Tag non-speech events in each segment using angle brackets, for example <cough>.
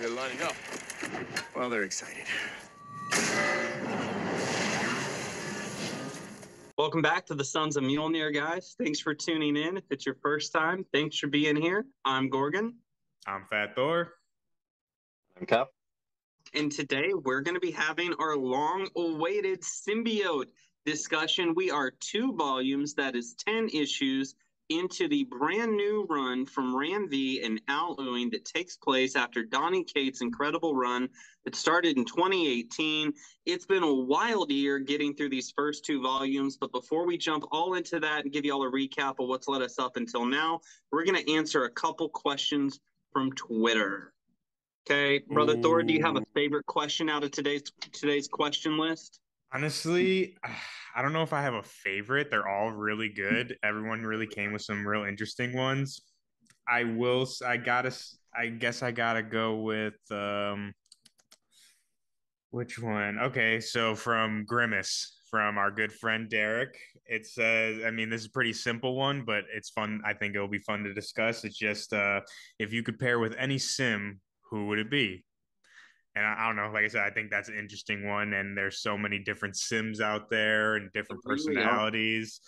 They're lining up. Well, they're excited. Welcome back to the Sons of Mjolnir, guys. Thanks for tuning in. If it's your first time, thanks for being here. I'm Gorgon. I'm Fat Thor. I'm Cap. And today we're going to be having our long awaited symbiote discussion. We are two volumes, that is 10 issues, into the brand new run from Ram V and Al Ewing that takes place after Donny Cates' incredible run that started in 2018. It's been a wild year getting through these first two volumes, but before we jump all into that and give you all a recap of what's led us up until now, we're going to answer a couple questions from Twitter. Okay, brother Ooh. Thor, do you have a favorite question out of today's today's question list? Honestly, <sighs> I don't know if I have a favorite. They're all really good. Everyone really came with some real interesting ones. I will. I gotta. I guess I gotta go with um. Which one? Okay, so from Grimace, from our good friend Derek. It says, I mean, this is a pretty simple one, but it's fun. I think it'll be fun to discuss. It's just uh, if you could pair with any sim, who would it be? And I, I, don't know like i said i think that's an interesting one and there's so many different sims out there and different personalities.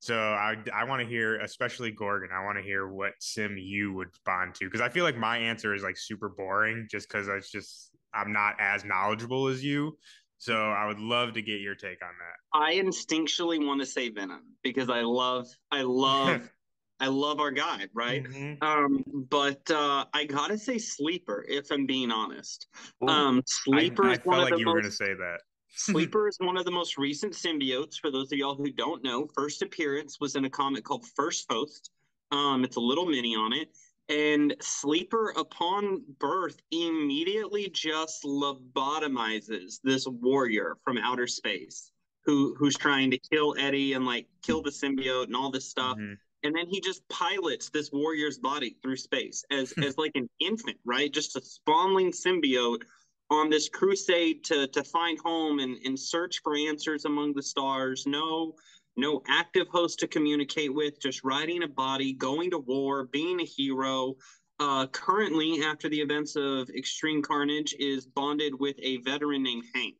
So i i want to hear especially gorgon i want to hear what sim you would bond to because i feel like my answer is like super boring just because it's just i'm not as knowledgeable as you. So i would love to get your take on that. I instinctually want to say venom because i love i love <laughs> I love our guy, right? Mm-hmm. Um, but uh, I gotta say sleeper, if I'm being honest. Um, sleeper I, I is one felt of like the you most, were gonna say that. sleeper <laughs> is one of the most recent symbiotes. For those of y'all who don't know, first appearance was in a comic called First Host. Um, it's a little mini on it. And Sleeper, upon birth, immediately just lobotomizes this warrior from outer space who who's trying to kill Eddie and like kill the symbiote and all this stuff. Mm-hmm and then he just pilots this warrior's body through space as hmm. as like an infant, right? Just a spawnling symbiote on this crusade to to find home and, and search for answers among the stars. No no active host to communicate with, just riding a body, going to war, being a hero. Uh, currently, after the events of Extreme Carnage, is bonded with a veteran named Hank.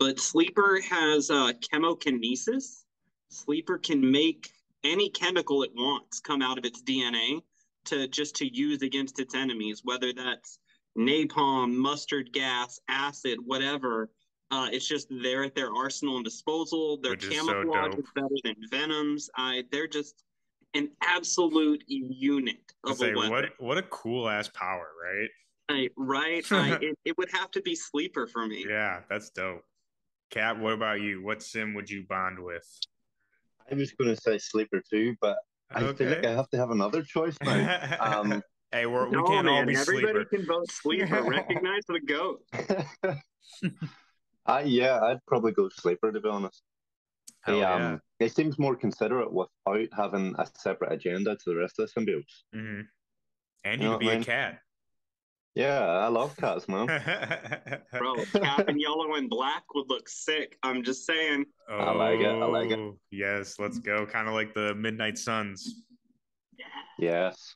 But Sleeper has uh, chemokinesis. Sleeper can make any chemical it wants come out of its DNA to just to use against its enemies, whether that's napalm, mustard gas, acid, whatever. Uh, it's just there at their arsenal and disposal. Their Which camouflage is, so is, better than venoms. I they're just an absolute unit of say, a weapon. What what a cool ass power, right? I, right. I, <laughs> it, it would have to be sleeper for me. Yeah, that's dope. Cat, what about you? What sim would you bond with? I was going to say sleeper too, but I okay. feel like I have to have another choice now. <laughs> Um, hey, we're, we can not all be Everybody sleeper. can vote sleeper. Recognize the goat. <laughs> uh, yeah, I'd probably go sleeper to be honest. Hell he, um, yeah. he seems more considerate without having a separate agenda to the rest of the symbiotes. Mm-hmm. And he you could be a mean? cat. Yeah, I love cats, man. <laughs> Bro, cap and yellow and black would look sick. I'm just saying. Oh, I like it. I like it. Oh, yes, let's go. Kind of like the Midnight Suns. Yeah. Yes.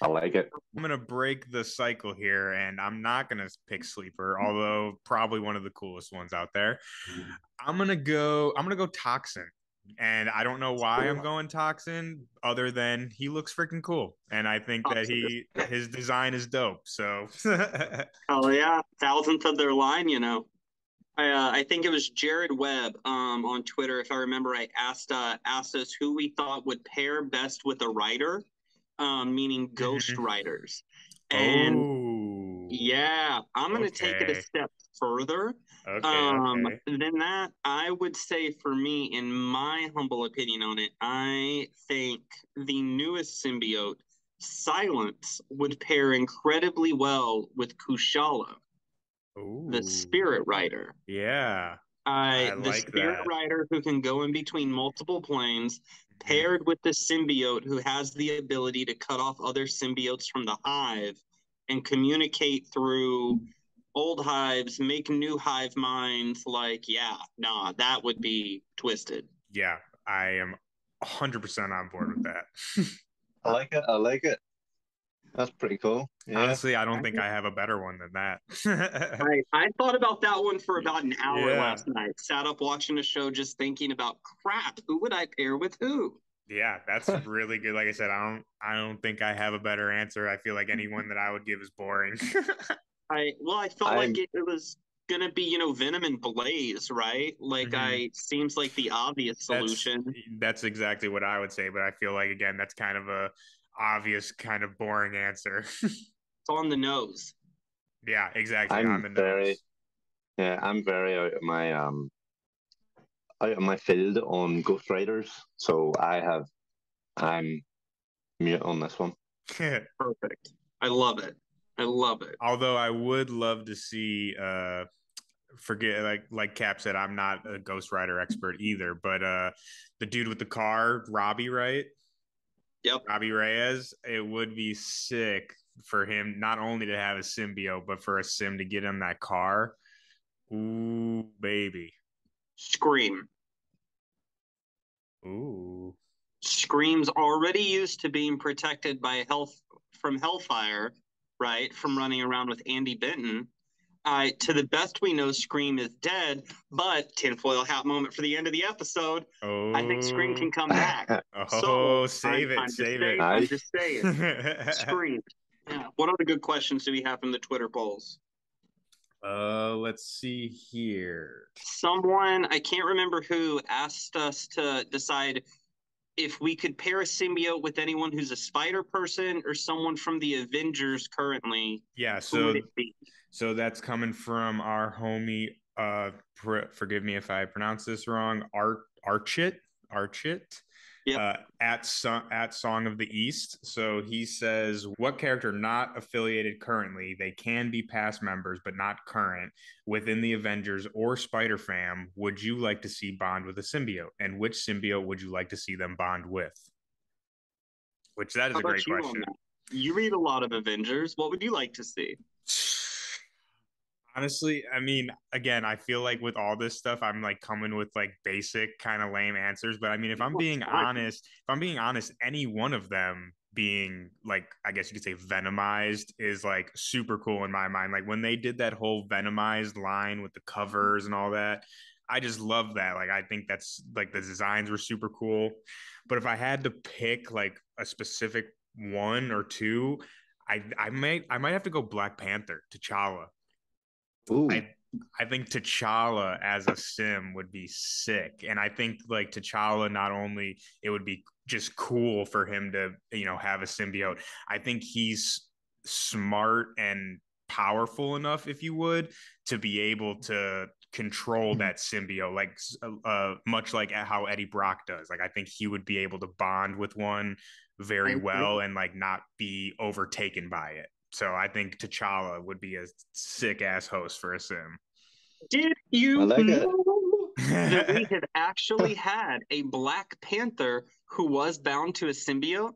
I like it. I'm gonna break the cycle here, and I'm not gonna pick sleeper, although probably one of the coolest ones out there. Mm. I'm gonna go. I'm gonna go toxin. And I don't know why I'm going Toxin, other than he looks freaking cool, and I think that he his design is dope. So, <laughs> oh yeah, thousandth of their line, you know. I uh, I think it was Jared Webb um, on Twitter, if I remember right, asked uh, asked us who we thought would pair best with a writer, um, meaning <laughs> ghost writers. And oh, yeah, I'm gonna okay. take it a step further. Okay, um, okay. Than that, I would say for me, in my humble opinion on it, I think the newest symbiote, Silence, would pair incredibly well with Kushala, Ooh. the spirit rider. Yeah. I, I the like spirit that. rider who can go in between multiple planes, mm-hmm. paired with the symbiote who has the ability to cut off other symbiotes from the hive and communicate through old hives, make new hive minds. Like, yeah, nah, that would be twisted. Yeah, I am 100% on board with that. I like it. I like it. That's pretty cool. Yeah. Honestly, I don't think I have a better one than that. <laughs> I, I thought about that one for about an hour Yeah. last night. Sat up watching the show, just thinking about crap. Who would I pair with who? yeah, that's <laughs> really good. Like I said, I don't I don't think I have a better answer. I feel like anyone that I would give is boring. <laughs> I well, I felt I'm- like it, it was gonna be you know Venom and Blaze, right? Like Mhm. I seems like the obvious solution. That's, that's exactly what I would say, but I feel like again that's kind of a obvious kind of boring answer. <laughs> It's on the nose. yeah, exactly. I'm on the very- nose. Yeah, I'm very out of my um out of my field on Ghost Riders, so I have I'm mute on this one. <laughs> Perfect. I love it. I love it. Although I would love to see uh forget like like Cap said, I'm not a Ghost Rider expert either, but uh the dude with the car, Robbie, right? Yep. Robbie Reyes, it would be sick for him not only to have a symbiote, but for a sim to get him that car. Ooh, baby. Scream. Ooh. Scream's already used to being protected by health from Hellfire, right? From running around with Andi Benton. Uh, to the best we know, Scream is dead, but tinfoil hat moment for the end of the episode. Oh. I think Scream can come back. <laughs> Oh, So, save I'm- it, I'm just save saying- it. I'm just saying. <laughs> Scream. Yeah. What other good questions do we have from the Twitter polls? uh, let's see here. Someone, I can't remember who, asked us to decide if we could pair a symbiote with anyone who's a spider person or someone from the Avengers currently. Yeah, so would it be? So that's coming from our homie. Uh, pr- forgive me if I pronounce this wrong. Art Archit Archit. Yep. Uh, at so- at Song of the East. So he says, "What character not affiliated currently? They can be past members, but not current within the Avengers or Spider Fam. Would you like to see bond with a symbiote? And which symbiote would you like to see them bond with?" Which that is How a great you question. You read a lot of Avengers. What would you like to see? Honestly, I mean, again, I feel like with all this stuff, I'm like coming with like basic kind of lame answers. But I mean, if I'm being honest, if I'm being honest, any one of them being like, I guess you could say venomized is like super cool in my mind. Like when they did that whole venomized line with the mm-hmm. covers and all that, I just love that. Like I think that's like the designs were super cool. But if I had to pick like a specific one or two, I I might I might have to go Black Panther, T'Challa. Ooh, I I think T'Challa as a sim would be sick, and I think like T'Challa not only it would be just cool for him to you know have a symbiote. I think he's smart and powerful enough, if you would, to be able to control that symbiote, like uh, much like how Eddie Brock does. Like I think he would be able to bond with one very well and like not be overtaken by it. So I think T'Challa would be a sick ass host for a sim. Did you like know that we <laughs> have actually had a Black Panther who was bound to a symbiote?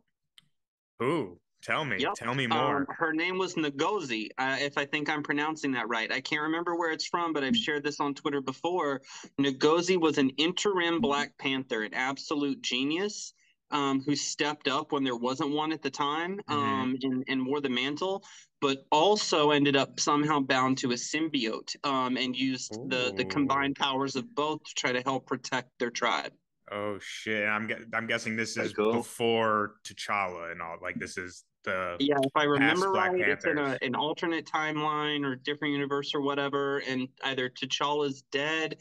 Who? Tell me. Yep. Tell me Um, more. her name was Ngozi, uh, if I think I'm pronouncing that right. I can't remember where it's from, but I've shared this on Twitter before. Ngozi was an interim Black Panther, an absolute genius. Um, who stepped up when there wasn't one at the time Mhm. um, and, and wore the mantle, but also ended up somehow bound to a symbiote um, and used the, the combined powers of both to try to help protect their tribe. oh shit! I'm gue- I'm guessing this is cool. before T'Challa and all. Like this is the Yeah, if I remember Black right, it's in a, an alternate timeline or different universe or whatever, and either T'Challa's dead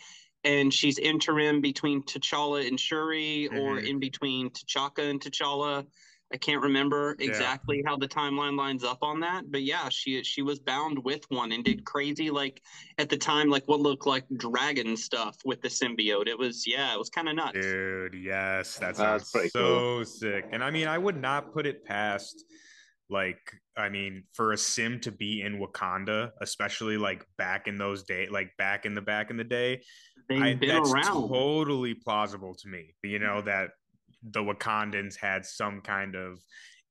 and she's interim between T'Challa and Shuri, or Mhm. in between T'Chaka and T'Challa. I can't remember Yeah. exactly how the timeline lines up on that, but yeah, she she was bound with one and did crazy like at the time like what looked like dragon stuff with the symbiote. It was yeah, it was kind of nuts. Dude, yes, that That's sounds pretty so sick. And I mean, I would not put it past, like, I mean, for a sim to be in Wakanda, especially like back in those days, like back in the back in the day, They've I, been that's around. totally plausible to me. You know that the Wakandans had some kind of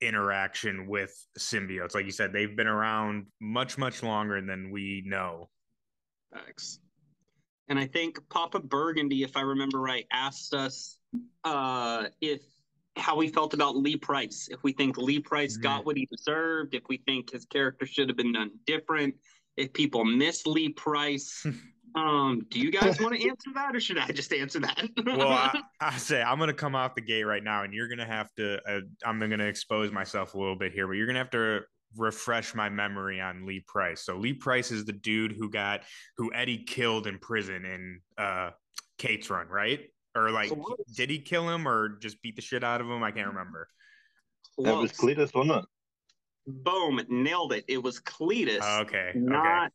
interaction with symbiotes. Like you said, they've been around much, much longer than we know. Thanks. And I think Papa Burgundy, if I remember right, asked us uh, if how we felt about Lee Price. If we think Lee Price Mhm. got what he deserved, if we think his character should have been done different, if people miss Lee Price. <laughs> um, do you guys want to <laughs> answer that or should I just answer that? well, I, <laughs> I say I'm gonna come off the gate right now, and you're gonna have to. Uh, I'm gonna expose myself a little bit here, but you're gonna have to refresh my memory on Lee Price. So Lee Price is the dude who got who Eddie killed in prison in uh, Cates' Run, right? Or like, Close. did he kill him or just beat the shit out of him? I can't remember. That was Cletus, wasn't it? Boom, nailed it. It was Cletus. Oh, okay, okay.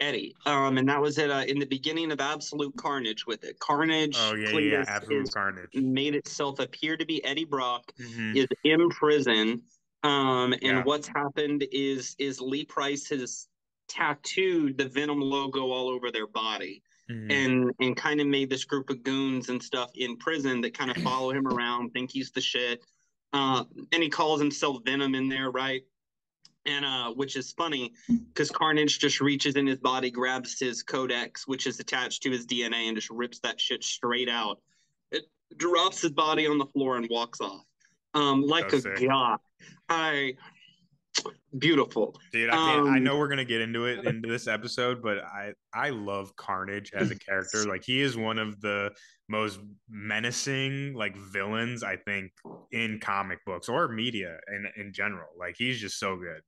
Eddie. Um, and that was at uh, in the beginning of Absolute Carnage with it. Carnage. Oh yeah, Cletus yeah. Absolute carnage. made itself appear to be Eddie Brock Mhm. is in prison. Um, and Yeah. what's happened is is Lee Price has tattooed the Venom logo all over their body Mhm. and and kind of made this group of goons and stuff in prison that kind of follow him around, think he's the shit. Uh, and he calls himself Venom in there, right? And uh, which is funny because Carnage just reaches in his body, grabs his codex, which is attached to his DNA, and just rips that shit straight out. It drops his body on the floor and walks off. Um, like So a sick. god. I beautiful. Dude, I can't. I Um, know we're gonna get into it into this episode, but I I love Carnage as a <laughs> character. Like he is one of the most menacing like villains I think in comic books or media in in general. Like he's just so good.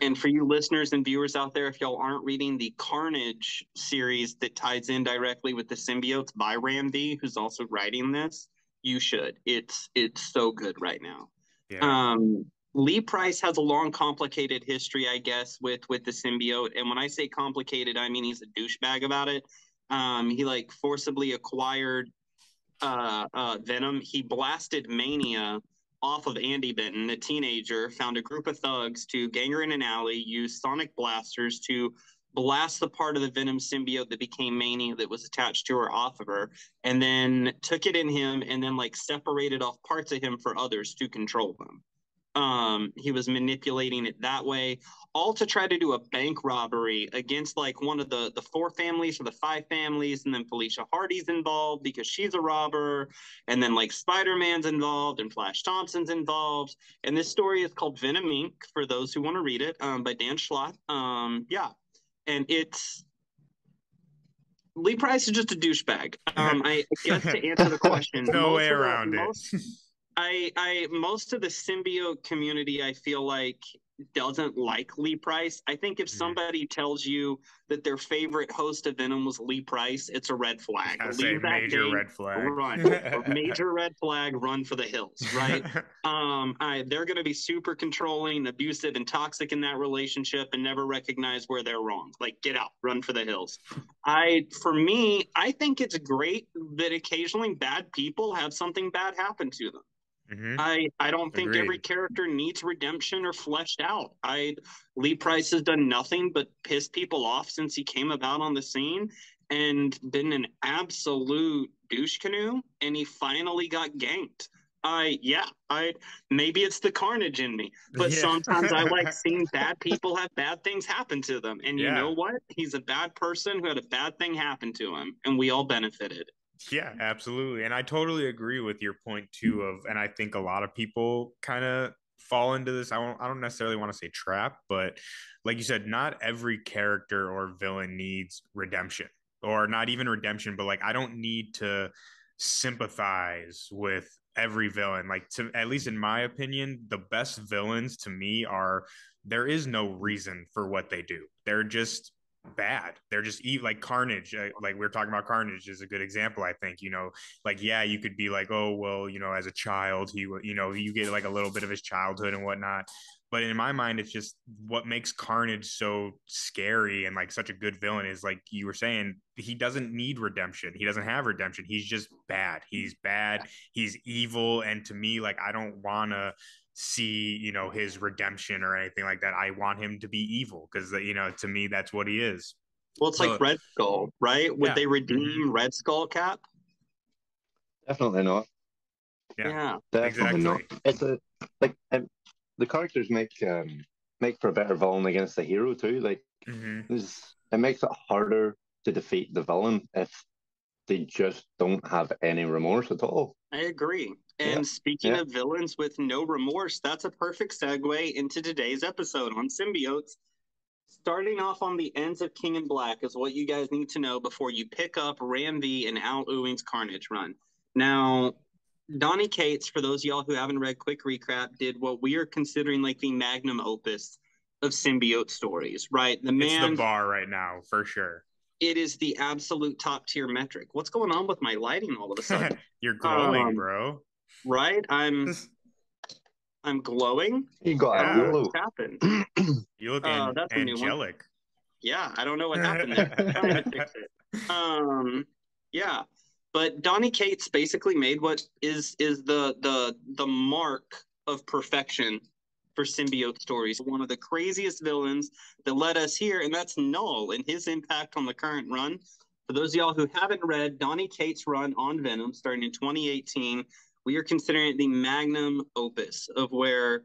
And for you listeners and viewers out there, if y'all aren't reading the Carnage series that ties in directly with the symbiotes by Ram V, who's also writing this, you should. It's it's so good right now. Yeah. Um, Lee Price has a long, complicated history, I guess, with with the symbiote. And when I say complicated, I mean he's a douchebag about it. Um, he like forcibly acquired uh, uh, Venom. He blasted Mania off of Andi Benton, a teenager, found a group of thugs to gang her in an alley, use sonic blasters to blast the part of the Venom symbiote that became Mania that was attached to her off of her, and then took it in him and then like separated off parts of him for others to control them. Um, he was manipulating it that way, all to try to do a bank robbery against like one of the the four families or the five families, and then Felicia Hardy's involved because she's a robber, and then like Spider-Man's involved and Flash Thompson's involved. And this story is called Venom Inc. for those who want to read it, um, by Dan Slott. Um, yeah, and it's Lee Price is just a douchebag. Um, I guess to answer the <laughs> question, no way the- around most- it. I, I, most of the symbiote community, I feel like doesn't like Lee Price. I think if Mhm. somebody tells you that their favorite host of Venom was Lee Price, it's a red flag. Leave that major game, red flag. Run. <laughs> Major red flag. Run for the hills. Right. <laughs> um, I, they're going to be super controlling, abusive, and toxic in that relationship, and never recognize where they're wrong. Like, get out, run for the hills. I, for me, I think it's great that occasionally bad people have something bad happen to them. Mhm. I, I don't think every character needs redemption or fleshed out. I Lee Price has done nothing but piss people off since he came about on the scene and been an absolute douche canoe and he finally got ganked. I yeah, I maybe it's the carnage in me, but Yeah. sometimes I like <laughs> seeing bad people have bad things happen to them. And you know what? He's a bad person who had a bad thing happen to him and we all benefited. Yeah, absolutely. And I totally agree with your point too of and I think a lot of people kind of fall into this I don't I don't necessarily want to say trap, but like you said not every character or villain needs redemption or not even redemption, but like I don't need to sympathize with every villain. Like to at least in my opinion, the best villains to me are there is no reason for what they do. They're just bad. They're just eat like Carnage. uh, Like we're talking about Carnage is a good example. I think you know, like yeah, you could be like, oh well, you know, as a child, he, you know, you get like a little bit of his childhood and whatnot. But in my mind, it's just what makes Carnage so scary and like such a good villain is like you were saying, he doesn't need redemption. He doesn't have redemption. He's just bad. He's bad. He's evil. And to me, like I don't want to see you know his redemption or anything like that i want him to be evil because you know to me that's what he is Well, it's So- like Red Skull, right? Would Yeah. they redeem Red Skull Cap? Definitely not. Yeah. yeah. Definitely not. It's a like um, the characters make um make for a better villain against the hero too. Like hmm it makes it harder to defeat the villain if they just don't have any remorse at all. I agree. And speaking of villains with no remorse, that's a perfect segue into today's episode on symbiotes. Starting off on the ends of King and Black is what you guys need to know before you pick up Ram V and Al Ewing's Carnage run. Now, Donny Cates, for those of y'all who haven't read Quick Recap, did what we are considering like the magnum opus of symbiote stories, right? The man, It's the bar right now for sure. it is the absolute top tier metric. What's going on with my lighting all of a <laughs> sudden? You're glowing, Um, bro. Right? I'm <laughs> I'm glowing. You got Yeah. a What happened? <clears throat> You look uh, an- that's a new one. angelic. Yeah, I don't know what happened there. <laughs> I'm trying to fix it. Um, yeah, but Donny Cates basically made what is is the the the mark of perfection for symbiote stories. One of the craziest villains that led us here, and that's Knull and his impact on the current run. For those of y'all who haven't read Donny Cates' run on Venom, starting in 2018, we are considering it the magnum opus of where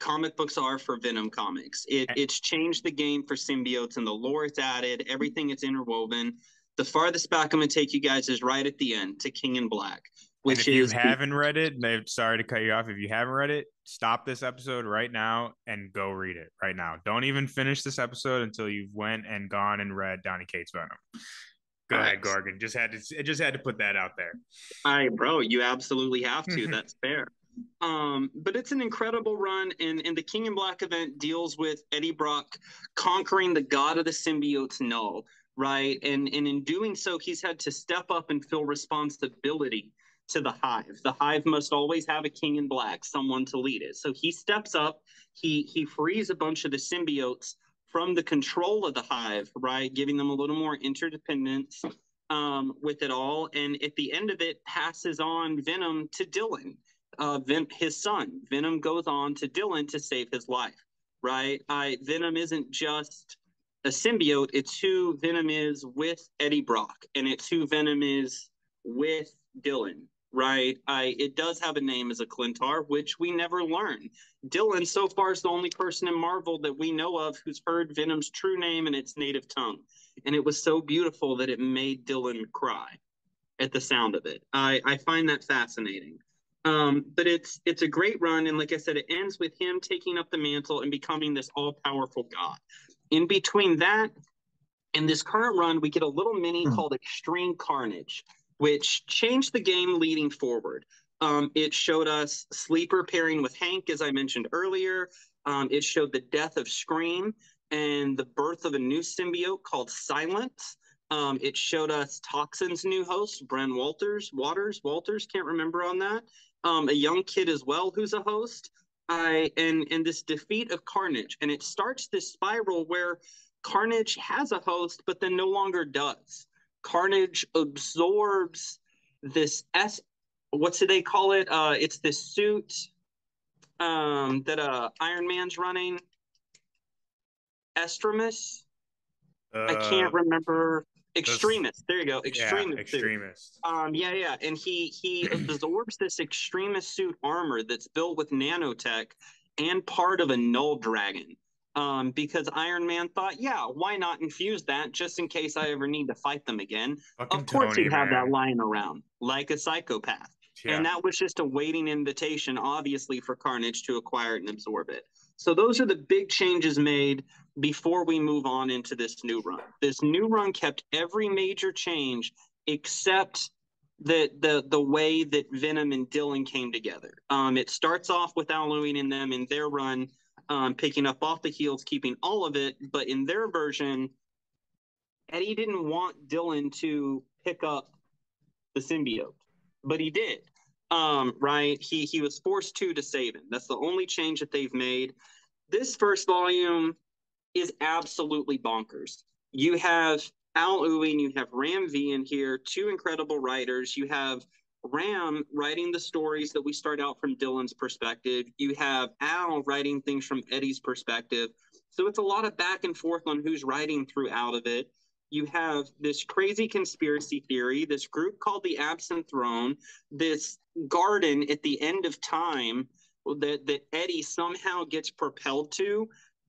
comic books are for Venom comics. It, it's changed the game for symbiotes and the lore it's added, everything it's interwoven. The farthest back I'm going to take you guys is right at the end to King in Black, And which if you is the- haven't read it, they're sorry to cut you off. If you haven't read it, stop this episode right now and go read it right now. Don't even finish this episode until you've went and gone and read Donny Cates Venom. Go All ahead, right. Gorgon. Just had to just had to put that out there. I bro, you absolutely have to. That's fair. Um, but it's an incredible run, and and the King in Black event deals with Eddie Brock conquering the god of the symbiotes, Knull, right? And and in doing so, he's had to step up and feel responsibility to the Hive. The Hive must always have a King in Black, someone to lead it. So he steps up. He he frees a bunch of the symbiotes from the control of the Hive, right? Giving them a little more interdependence um, with it all. And at the end of it, passes on Venom to Dylan, uh, Ven- his son. Venom goes on to Dylan to save his life, right? I Venom isn't just a symbiote; it's who Venom is with Eddie Brock, and it's who Venom is with Dylan, right? I it does have a name as a Klyntar, which we never learn. Dylan, so far, is the only person in Marvel that we know of who's heard Venom's true name in its native tongue and it was so beautiful that it made Dylan cry at the sound of it. I, I find that fascinating. Um, but it's it's a great run, and like I said, it ends with him taking up the mantle and becoming this all powerful god. In between that and this current run, we get a little mini Hmm. called Extreme Carnage, which changed the game leading forward. Um, it showed us Sleeper pairing with Hank, as I mentioned earlier. Um, it showed the death of Scream and the birth of a new symbiote called Silence. Um, it showed us Toxin's new host, Bren Walters, Waters, Walters, can't remember on that. Um, a young kid as well who's a host. I and and this defeat of Carnage, and it starts this spiral where Carnage has a host, but then no longer does. Carnage absorbs this S. What's do they call it? Uh, it's this suit um, that uh, Iron Man's running. Estramus. I can't Uh, remember. Extremist. There you go. yeah, Extremist. suit. extremist. Um, yeah, yeah, and he he absorbs this extremist suit armor that's built with nanotech and part of a Knull dragon. Um, because Iron Man thought, yeah, why not infuse that just in case I ever need to fight them again? Fucking Of course, Tony, he'd have man. that lying around like a psychopath. Yeah. And that was just a waiting invitation, obviously, for Carnage to acquire it and absorb it. So those are the big changes made before we move on into this new run. This new run kept every major change except the the the way that Venom and Dylan came together. Um, it starts off with Al Ewing and them in their run, um, picking up off the heels, keeping all of it. But in their version, Eddie didn't want Dylan to pick up the symbiote, but he did. Um, right? He he was forced to to save him. That's the only change that they've made. This first volume is absolutely bonkers. You have Al Ewing, you have Ram V in here, two incredible writers. You have Ram writing the stories that we start out from Dylan's perspective. You have Al writing things from Eddie's perspective. So it's a lot of back and forth on who's writing throughout of it. You have this crazy conspiracy theory, this group called the Absent Throne, this garden at the end of time that, that Eddie somehow gets propelled to,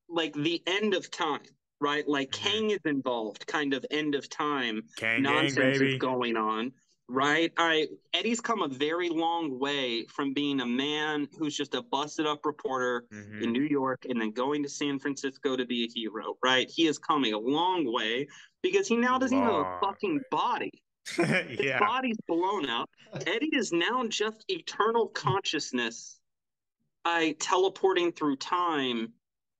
like the end of time, right? Like Mhm. Kang is involved, kind of end of time Kang nonsense baby. is going on. Right? I Eddie's come a very long way from being a man who's just a busted up reporter Mhm. in New York and then going to San Francisco to be a hero, right? He is coming a long way because he now doesn't even have a fucking body. <laughs> His yeah. body's blown up. <laughs> Eddie is now just eternal consciousness. by teleporting through time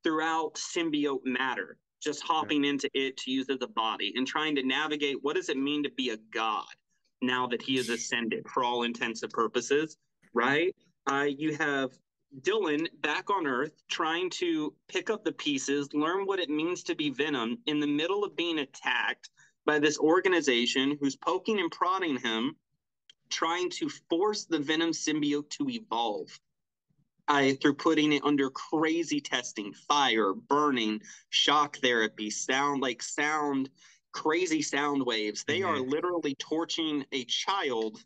throughout symbiote matter, just hopping into it to use as a body and trying to navigate what does it mean to be a god now that he is ascended for all intents and purposes, right? Uh, you have Dylan back on Earth trying to pick up the pieces, learn what it means to be Venom in the middle of being attacked by this organization who's poking and prodding him, trying to force the Venom symbiote to evolve. I through putting it under crazy testing, fire, burning, shock therapy, sound like sound, crazy sound waves. They are Mhm. literally torching a child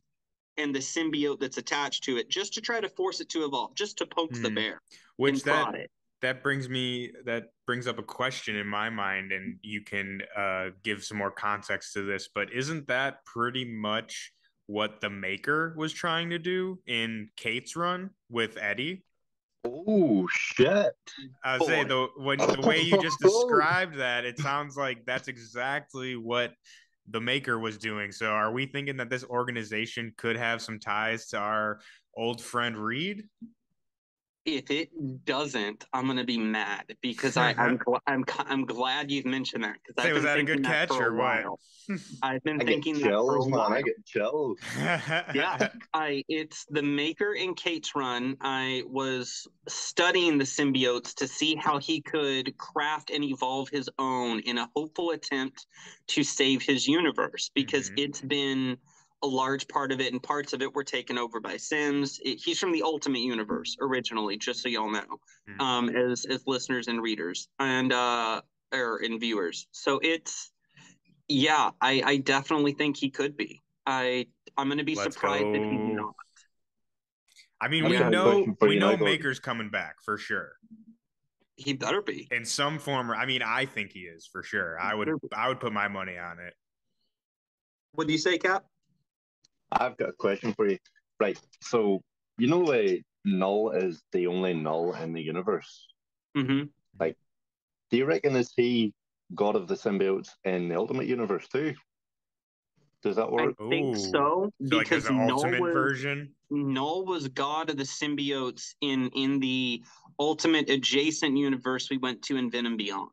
and the symbiote that's attached to it just to try to force it to evolve, just to poke the Mhm. bear Which that that brings me that brings up a question in my mind and you can uh, give some more context to this but isn't that pretty much what the maker was trying to do in Cates' run with eddie Oh shit! i say the when the way you just <laughs> oh. described that it sounds like that's exactly what the maker was doing. So are we thinking that this organization could have some ties to our old friend reed If it doesn't, I'm gonna be mad because I, I'm <laughs> gl- I'm c- I'm glad you've mentioned that because Say, I've was been that a thinking good that catch for a or what? while. <laughs> I've been I get thinking that for a man. while. I get chills. <laughs> yeah, I it's the maker in Cates' run. I was studying the symbiotes to see how he could craft and evolve his own in a hopeful attempt to save his universe because Mhm. it's been a large part of it and parts of it were taken over by Sims. It, he's from the Ultimate Universe originally, just so y'all know, Mhm. um, as as listeners and readers and uh or in viewers. So it's yeah, I I definitely think he could be. I I'm gonna be Let's surprised if he's not. I mean, I've we got know we you know now, Gorgon. Maker's coming back for sure He better be. in some form. Or I mean, I think he is for sure. I would I would put my money on it. What do you say, Cap? I've got a question for you. Right. So you know, uh, Knull is the only Knull in the universe. Mm-hmm. Like, do you reckon is he God of the symbiotes in the Ultimate Universe too? Does that work? I think Ooh. so So like because there's an Knull was version. Knull was god of the symbiotes in in the ultimate adjacent universe we went to in Venom Beyond,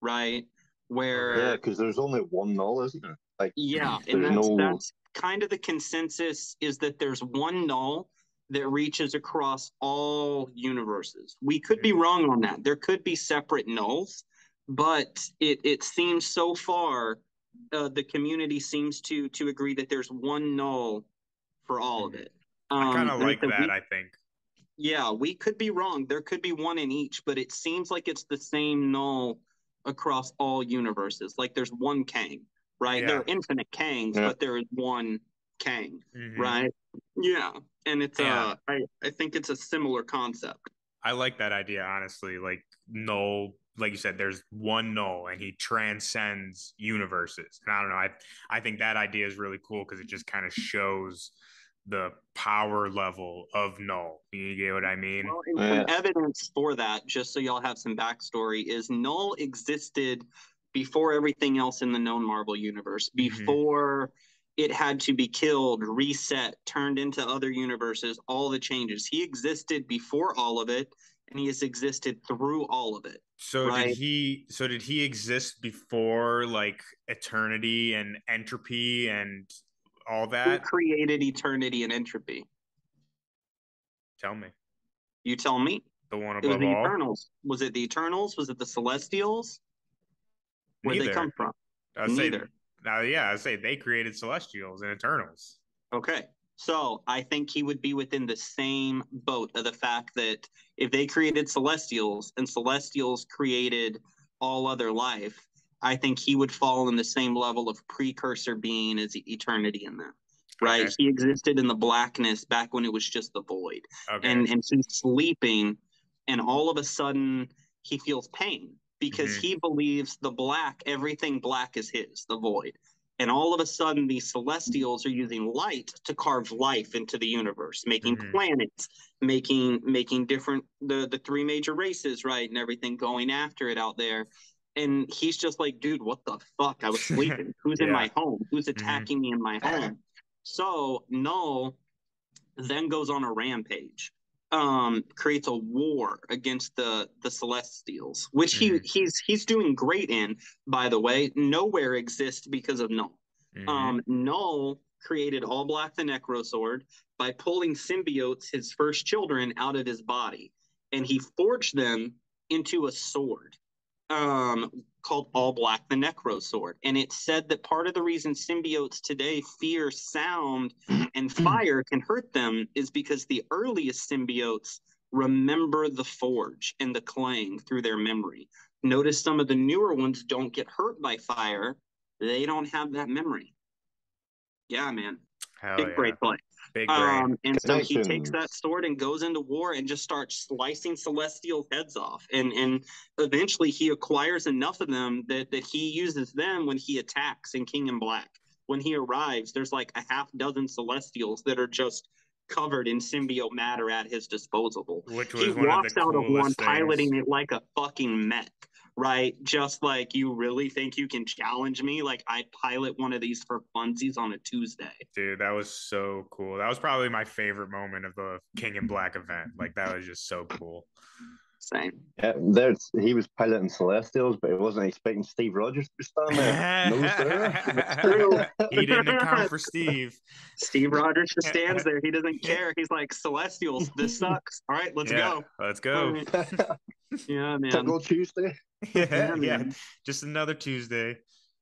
right? Where Yeah, because there's only one Knull, isn't there? Like, Yeah, and There's that's no- that's kind of the consensus is that there's one Knull that reaches across all universes. We could be mm-hmm. wrong on that. There could be separate Knulls, but it it seems so far uh, the community seems to to agree that there's one Knull for all of mm-hmm. it. I um, kind of like that. we- I think. yeah, we could be wrong. There could be one in each, but it seems like it's the same Knull across all universes. Like there's one Kang, right? There are infinite Kangs, Yeah. but there is one Kang, Mhm. right? Yeah. And it's Yeah. uh I, I think it's a similar concept. I like that idea honestly. Like Knull, like you said, there's one Knull and he transcends universes. And I don't know. I I think that idea is really cool because it just kind of shows the power level of Knull. You get what I mean? Well, and Yeah. evidence for that, just so y'all have some backstory, is Knull existed before everything else in the known Marvel universe, Mhm. before it had to be killed, reset, turned into other universes, all the changes. He existed before all of it, and he has existed through all of it. So Right. did he? So did he exist before like eternity and entropy and all that? Who created eternity and entropy? Tell me. You tell me. The one It was the all. Eternals. Was it the Eternals? Was it the Celestials? Where'd they come from? I'd say, Neither. now, yeah, I'd say they created Celestials and Eternals. Okay. So I think he would be within the same boat of the fact that if they created Celestials and Celestials created all other life, I think he would fall in the same level of precursor being as eternity in them. Right? Okay. He existed in the blackness back when it was just the void. Okay. And and he's sleeping and all of a sudden he feels pain because Mhm. he believes the black, everything black is his, the void. And all of a sudden, these celestials are using light to carve life into the universe, making Mhm. planets, making making different the the three major races, right, and everything going after it out there. And he's just like, dude, what the fuck? I was <laughs> sleeping. Who's in my home? Who's attacking me in my home? So Knull then goes on a rampage um creates a war against the the celestials which he Mhm. he's he's doing great in by the way Knowhere exists because of Knull Mhm. um Knull created all black the necrosword by pulling symbiotes his first children out of his body and he forged them into a sword um called all black the necro sword. And it said that part of the reason symbiotes today fear sound <clears throat> and fire can hurt them is because the earliest symbiotes remember the forge and the clang through their memory. Notice some of the newer ones don't get hurt by fire. They don't have that memory. Yeah man. Hell big yeah. great play Big brain. um, and so he takes that sword and goes into war and just starts slicing celestial heads off. And and eventually he acquires enough of them that, that he uses them when he attacks in King in Black. When he arrives, there's like a half dozen celestials that are just covered in symbiote matter at his disposal. Which was He one walks of the out of one things. piloting it like a fucking mech, right? Just like you really think you can challenge me? Like I pilot one of these for funsies on a Tuesday. Dude, that was so cool. That was probably my favorite moment of the King in Black event. Like that was just so cool. Same. Yeah, there's he was piloting Celestials, but he wasn't expecting Steve Rogers to be standing there. No, sir. <laughs> He didn't account for Steve. Steve Rogers just stands there. He doesn't <laughs> care. He's like, Celestials, this sucks. All right, let's yeah, go. let's go. <laughs> Yeah, man. Tickle Tuesday. <laughs> yeah, yeah, just another Tuesday.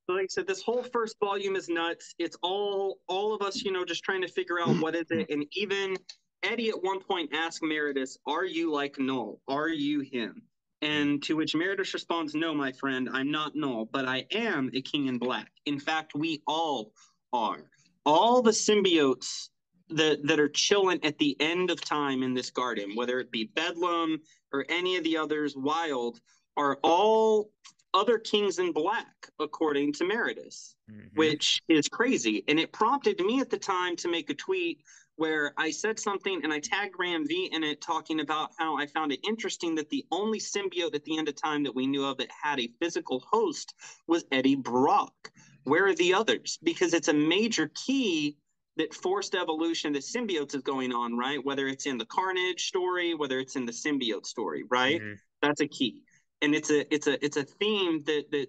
Like I said, this whole first volume is nuts. It's all all of us, you know, just trying to figure out what is it. And even Eddie at one point asked Meridius, Are you like Knull? Are you him? And to which Meridius responds, No, my friend, I'm not Knull, but I am a king in black. In fact, we all are. All the symbiotes that that are chilling at the end of time in this garden, whether it be Bedlam or any of the others, Wild, are all other kings in black, according to Meridius, Mhm. which is crazy. And it prompted me at the time to make a tweet where I said something and I tagged Ram V in it, talking about how I found it interesting that the only symbiote at the end of time that we knew of that had a physical host was Eddie Brock. Where are the others? Because it's a major key that forced evolution that symbiotes is going on, right? Whether it's in the Carnage story, whether it's in the symbiote story, right? Mhm. That's a key, and it's a it's a it's a theme that that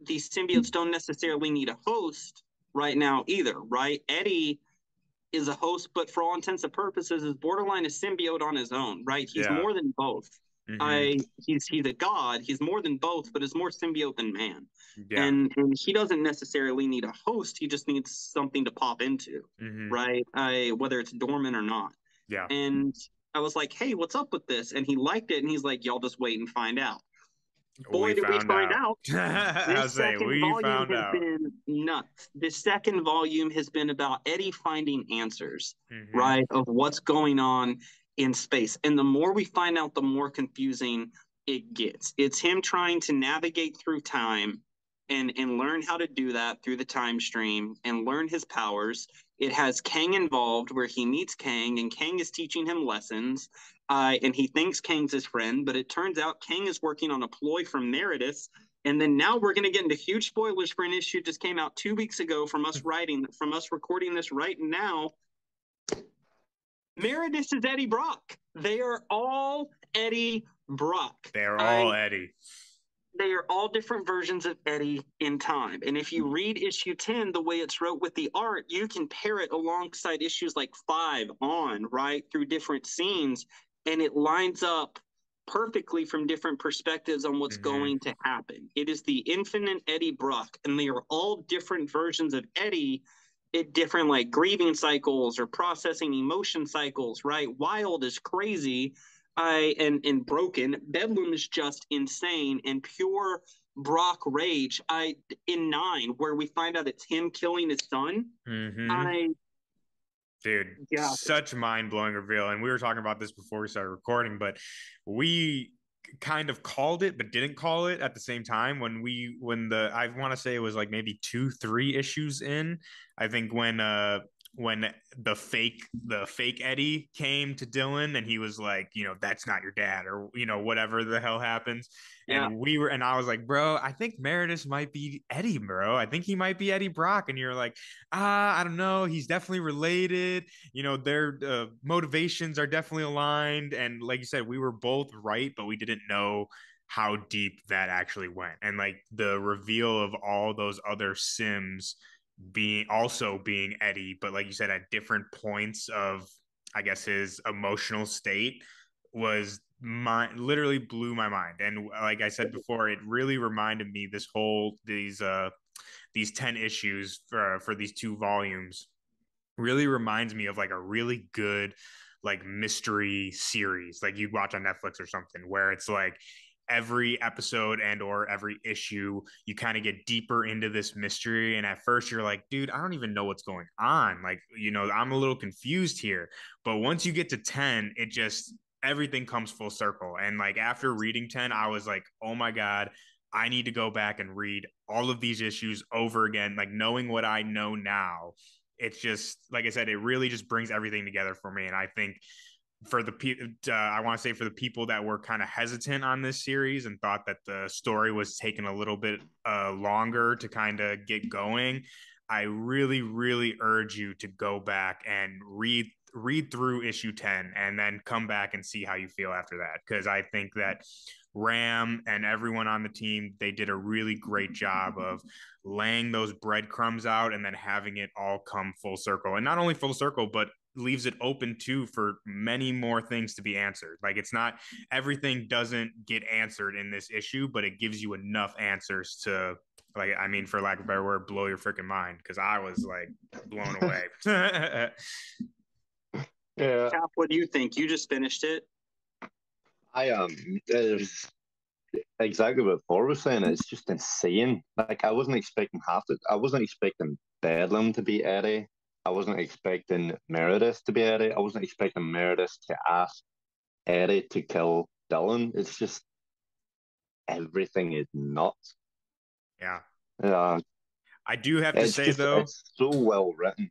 these symbiotes don't necessarily need a host right now either, right? Eddie is a host, but for all intents and purposes, is borderline a symbiote on his own, right? He's Yeah. more than both. Mhm. I he's he's a god. He's more than both, but is more symbiote than man. yeah. And and he doesn't necessarily need a host. He just needs something to pop into, Mhm. right? I whether it's dormant or not. Yeah. And I was like, hey, what's up with this? And he liked it, and he's like, y'all just wait and find out. Boy, did we find out. <laughs> <laughs> I This was saying, second we volume found has out. been nuts. This second volume has been about Eddie finding answers, Mhm. right, of what's going on in space. And the more we find out, the more confusing it gets. It's him trying to navigate through time and and learn how to do that through the time stream and learn his powers. It has Kang involved where he meets Kang and Kang is teaching him lessons. Uh, and he thinks Kang's his friend, but it turns out Kang is working on a ploy from Meridius. And then now we're going to get into huge spoilers for an issue just came out two weeks ago from us writing, from us recording this right now. Meridius is Eddie Brock. They are all Eddie Brock. They're I- all Eddie. They are all different versions of Eddie in time. And if you read issue 10 the way it's wrote with the art, you can pair it alongside issues like five on, right, through different scenes. And it lines up perfectly from different perspectives on what's Mhm. going to happen. It is the infinite Eddie Brock, and they are all different versions of Eddie at different like grieving cycles or processing emotion cycles, right? Wild is crazy. I and and broken. Bedlam is just insane and pure Brock rage. I in nine where we find out it's him killing his son. Mhm. I Dude, Yeah. such mind blowing reveal. And we were talking about this before we started recording, but we kind of called it but didn't call it at the same time when we when the I want to say it was like maybe 2 3 issues in I think when uh when the fake the fake Eddie came to Dylan and he was like, you know, that's not your dad or you know whatever the hell happens. Yeah. And we were and I was like, bro, I think Meridius might be Eddie, bro. I think he might be Eddie Brock and you're like, ah, I don't know, he's definitely related. You know, their uh, motivations are definitely aligned and like you said, we were both right, but we didn't know how deep that actually went. And like the reveal of all those other Sims being also being Eddie, but like you said, at different points of I guess his emotional state was my literally blew my mind. And like I said before, it really reminded me this whole these uh these 10 issues for for these two volumes really reminds me of like a really good like mystery series like you'd watch on Netflix or something where it's like every episode and or every issue you kind of get deeper into this mystery. And at first you're like dude i don't even know what's going on. Like you know i'm a little confused here. But once you get to 10 it just everything comes full circle. And like after reading 10 i was like oh my god i need to go back and read all of these issues over again. Like knowing what i know now it's just like i said it really just brings everything together for me. And i think for the people, uh, I want to say for the people that were kind of hesitant on this series and thought that the story was taking a little bit uh, longer to kind of get going, I really, really urge you to go back and read read through issue 10 and then come back and see how you feel after that because I think that Ram and everyone on the team they did a really great job of laying those breadcrumbs out and then having it all come full circle. And not only full circle but leaves it open too for many more things to be answered. Like it's not everything doesn't get answered in this issue, but it gives you enough answers to like I mean for lack of a better word, blow your freaking mind because I was like blown <laughs> away. <laughs> Yeah, Cap, what do you think? You just finished it. I um, there's exactly what Thor was saying. It's just insane. Like I wasn't expecting half it. I wasn't expecting Bedlam to be Eddie. I wasn't expecting Meridius to be Eddie. I wasn't expecting Meridius to ask Eddie to kill Dylan. It's just everything is nuts. yeah. Yeah, I do have to say just, though, it's so well written.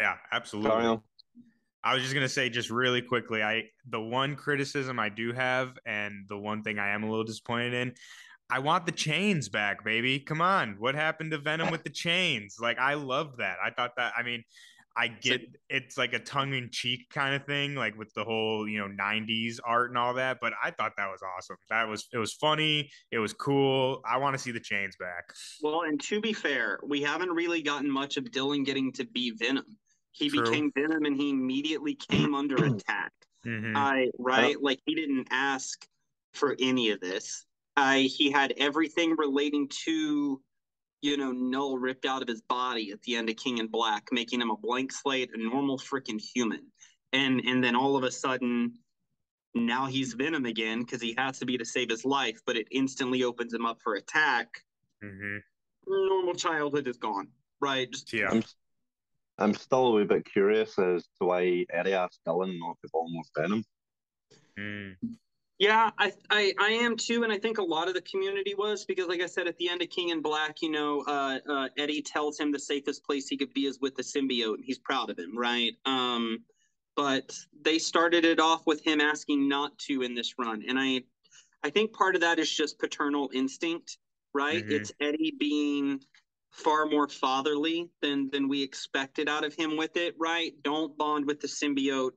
yeah, absolutely. I was just gonna say just really quickly, I the one criticism I do have, and the one thing I am a little disappointed in, I want the chains back, baby. Come on, what happened to Venom with the chains? Like I love that. I thought that. I mean, I get it's like a tongue in cheek kind of thing, like with the whole you know '90s art and all that. But I thought that was awesome. That was it was funny. It was cool. I want to see the chains back. Well, and to be fair, we haven't really gotten much of Dylan getting to be Venom. He True. became Venom and he immediately came under <clears throat> attack. Mhm. I right, like he didn't ask for any of this. I he had everything relating to, you know, Knull ripped out of his body at the end of King in Black, making him a blank slate, a normal freaking human. And and then all of a sudden, now he's Venom again because he has to be to save his life, but it instantly opens him up for attack. Mhm. Normal childhood is gone. Right. Just Yeah. I'm, I'm still a wee bit curious as to why Eddie asked Dylan not to bomb with Venom. Mm. Yeah, I, I I am too, and I think a lot of the community was because, like I said, at the end of King in Black, you know, uh, uh, Eddie tells him the safest place he could be is with the symbiote, and he's proud of him, right? Um, but they started it off with him asking not to in this run, and I I think part of that is just paternal instinct, right? Mhm. It's Eddie being far more fatherly than than we expected out of him with it, right? Don't bond with the symbiote.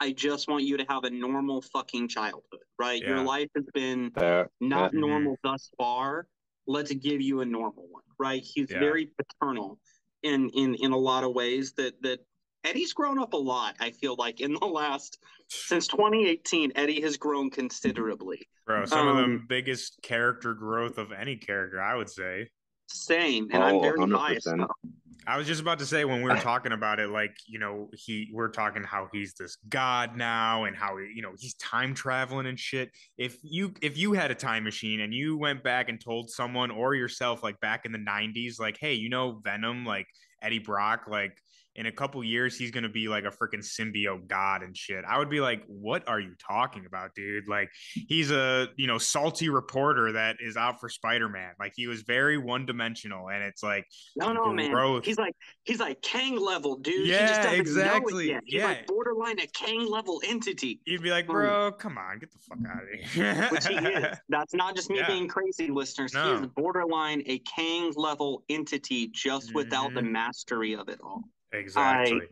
I just want you to have a normal fucking childhood, right? Your life has been There, not Yeah. Mhm. normal thus far. Let's give you a normal one, right? He's Yeah. very paternal in in in a lot of ways that that Eddie's grown up a lot. I feel like in the last since 2018, Eddie has grown considerably. Bro, some of the Um, biggest character growth of any character, I would say. Same, and I'm Oh, very biased. 100%. though. I was just about to say when we were talking about it, like you know, he we're talking how he's this god now, and how you know he's time traveling and shit. If you if you had a time machine and you went back and told someone or yourself like back in the '90s, like, hey, you know, Venom, like Eddie Brock, like in a couple years he's gonna be like a freaking symbiote god and shit. I would be like, what are you talking about, dude? Like he's a you know salty reporter that is out for Spider Man. Like he was very one dimensional, and it's like no, no, growth. man. He's like he's like Kang level, dude. Yeah, exactly. He's yeah, like borderline a Kang level entity. You'd be like, bro, come on, get the fuck out of here. Which he is. <laughs> That's not just me yeah. being crazy, listeners. No. He is borderline a Kang level entity, just mm-hmm. without the mm-hmm. mastery of it all. Exactly. I,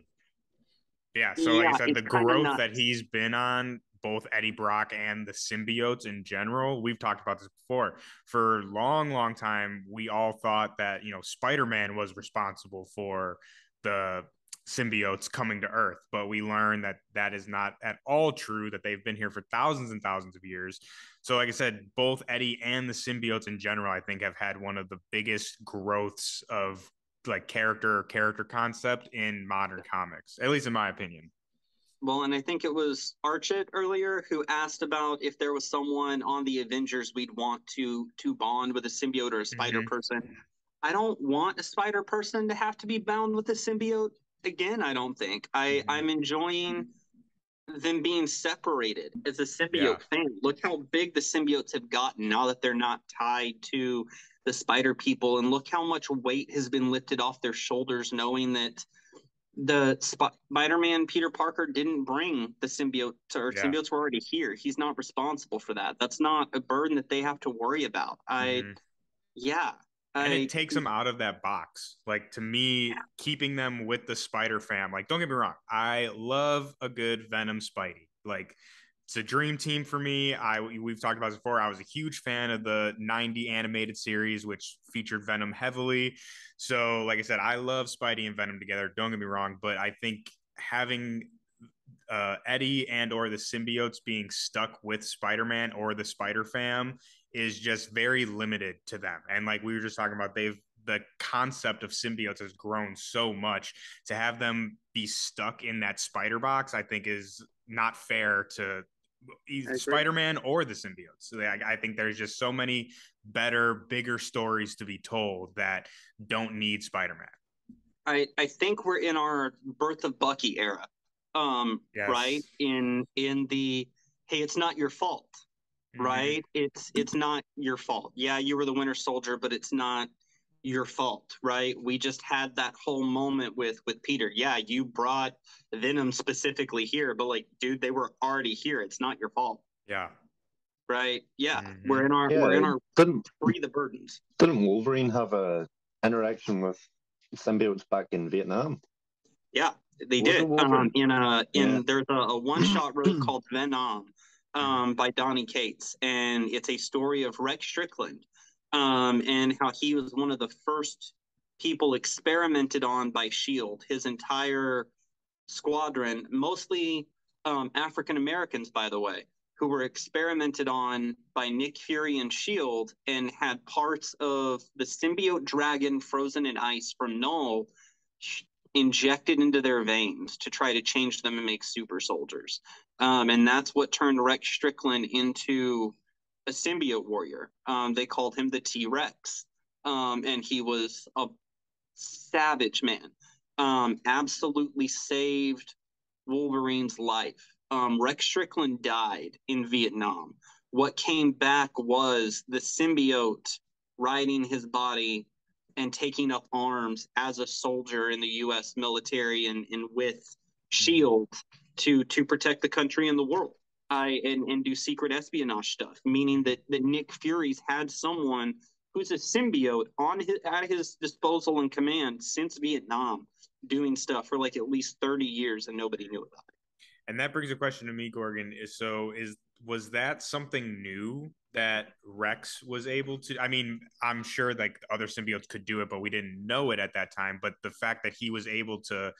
yeah. So, yeah, like I said, the growth that he's been on, both Eddie Brock and the symbiotes in general, we've talked about this before. For a long, long time, we all thought that, you know, Spider Man was responsible for the symbiotes coming to Earth, but we learned that that is not at all true, that they've been here for thousands and thousands of years. So, like I said, both Eddie and the symbiotes in general, I think, have had one of the biggest growths of like character character concept in modern comics, at least in my opinion. Well, and I think it was Archit earlier who asked about if there was someone on the Avengers we'd want to to bond with a symbiote or a spider mm-hmm. person. I don't want a spider person to have to be bound with a symbiote. Again, I don't think. I mm-hmm. I'm enjoying them being separated as a symbiote yeah. fan. Look how big the symbiotes have gotten now that they're not tied to the spider people and look how much weight has been lifted off their shoulders knowing that the Sp- spider-man peter parker didn't bring the symbiote or yeah. symbiotes were already here he's not responsible for that that's not a burden that they have to worry about i mm-hmm. yeah and I, it takes them out of that box. Like to me, yeah. keeping them with the Spider fam. Like, don't get me wrong, I love a good Venom Spidey. Like, it's a dream team for me. I we've talked about this before. I was a huge fan of the 90 animated series, which featured Venom heavily. So, like I said, I love Spidey and Venom together. Don't get me wrong, but I think having uh, Eddie and or the symbiotes being stuck with Spider-Man or the Spider Fam is just very limited to them. And like we were just talking about, they've the concept of symbiotes has grown so much to have them be stuck in that spider box i think is not fair to either Spider-Man or the symbiotes. So I, I think there's just so many better, bigger stories to be told that don't need Spider-Man. I I think we're in our birth of Bucky era. Um, yes. right? In in the hey, it's not your fault. Mm-hmm. Right? It's it's not your fault. Yeah, you were the winter soldier, but it's not your fault, right? We just had that whole moment with with Peter. Yeah, you brought Venom specifically here, but like, dude, they were already here. It's not your fault. Yeah. Right. Yeah. Mm-hmm. We're in our yeah, we're in our didn't, free the burdens. Didn't Wolverine have a interaction with symbiotes back in Vietnam? Yeah, they did. Um, in a in yeah. there's a, a one shot wrote <clears throat> called Venom um, by Donny Cates, and it's a story of Rex Strickland um, and how he was one of the first people experimented on by Shield. His entire squadron, mostly um, African Americans, by the way, who were experimented on by Nick Fury and Shield, and had parts of the symbiote dragon frozen in ice from Knull injected into their veins to try to change them and make super soldiers. Um, and that's what turned Rex Strickland into a symbiote warrior. Um, they called him the T Rex, um, and he was a savage man. Um, absolutely saved Wolverine's life. Um, Rex Strickland died in Vietnam. What came back was the symbiote riding his body and taking up arms as a soldier in the U.S. military and, and with Shield to to protect the country and the world. And, and do secret espionage stuff, meaning that, that Nick Fury's had someone who's a symbiote on his at his disposal and command since Vietnam, doing stuff for like at least 30 years and nobody knew about it. And that brings a question to me, Gorgon. Is so is was that something new that Rex was able to? I mean, I'm sure like other symbiotes could do it, but we didn't know it at that time. But the fact that he was able to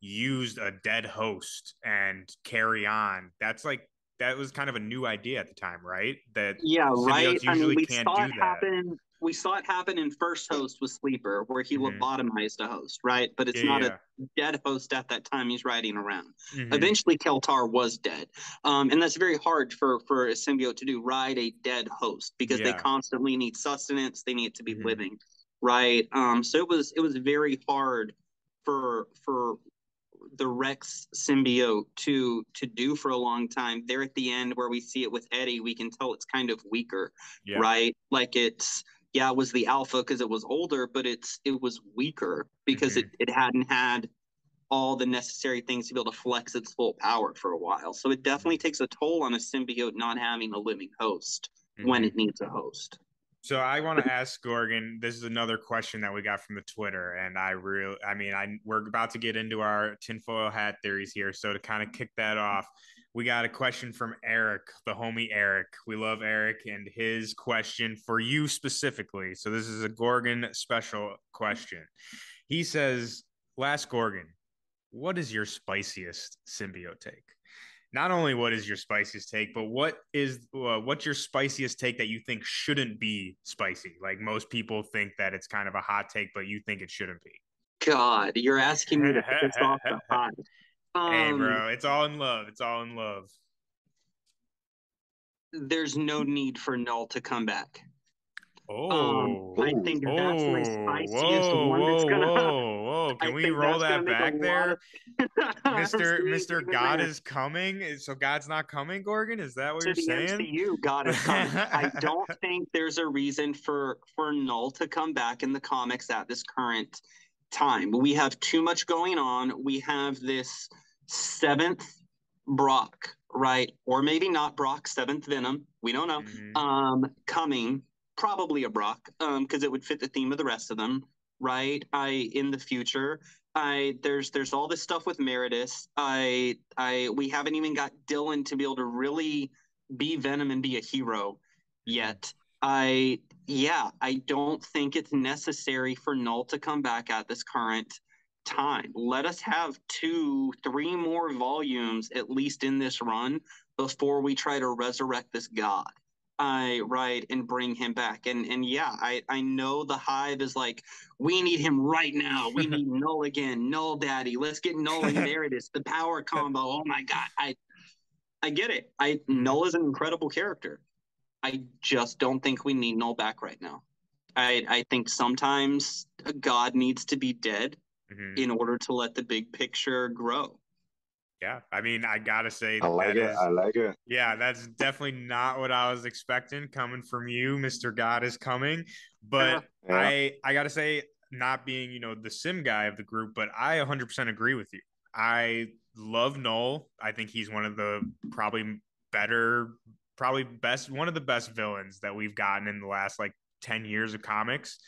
use a dead host and carry on, that's like that was kind of a new idea at the time, right? That yeah, right. I mean, we saw it happen. We saw it happen in first host with Sleeper, where he mm-hmm. lobotomized a host, right? But it's yeah, not yeah. a dead host at that time. He's riding around. Mm-hmm. Eventually, Keltar was dead, um, and that's very hard for for a symbiote to do. Ride a dead host because yeah. they constantly need sustenance. They need to be mm-hmm. living, right? Um, so it was it was very hard for for the Rex symbiote to to do for a long time. There at the end where we see it with Eddie, we can tell it's kind of weaker, Yeah. right? Like it's yeah, it was the alpha because it was older, but it's it was weaker because it, it hadn't had all the necessary things to be able to flex its full power for a while. So it definitely takes a toll on a symbiote not having a living host when Mhm. it needs a host. So I want to <laughs> ask Gorgon. This is another question that we got from the Twitter, and I real, I mean, I we're about to get into our tinfoil hat theories here. So to kind of kick that off, we got a question from Eric, the homie Eric. We love Eric, and his question for you specifically. So this is a Gorgon special question. He says, "Last Gorgon, what is your spiciest symbiote take?" Not only what is your spiciest take, but what is uh, what's your spiciest take that you think shouldn't be spicy? Like most people think that it's kind of a hot take, but you think it shouldn't be. God, you're asking me to piss off the <laughs> hot. hey, Um, bro, it's all in love. It's all in love. There's no need for Knull to come back. Oh, Um, I think that's my oh, spiciest whoa, one that's gonna- whoa, <laughs> I Can we roll that back there, <laughs> Mister Mister God is coming? So God's not coming, Gorgon? Is that what to you're the saying? MCU, God is coming. I don't <laughs> think there's a reason for for Knull to come back in the comics at this current time. We have too much going on. We have this seventh Brock, right? Or maybe not Brock, seventh Venom. We don't know. Mhm. Um, coming, probably a Brock, um, because it would fit the theme of the rest of them, right? I in the future. I there's there's all this stuff with Meridius. I I we haven't even got Dylan to be able to really be Venom and be a hero yet. I yeah, I don't think it's necessary for Knull to come back at this current time. Let us have two, three more volumes at least in this run before we try to resurrect this god. I right and bring him back. And and yeah, I I know the hive is like, we need him right now. We need <laughs> Knull again. Knull daddy. Let's get Knull and <laughs> Meridius. The power combo. Oh my god. I I get it. I Knull is an incredible character. I just don't think we need Knull back right now. I I think sometimes god needs to be dead Mhm. in order to let the big picture grow. Yeah, I mean, I gotta say I like that it. is- I like it. Yeah, that's definitely not what I was expecting coming from you, Mr. God is coming. But <laughs> Yeah. I I got to say not being, you know, the sim guy of the group, but I 100% agree with you. I love Knull. I think he's one of the probably better probably best one of the best villains that we've gotten in the last like 10 years of comics.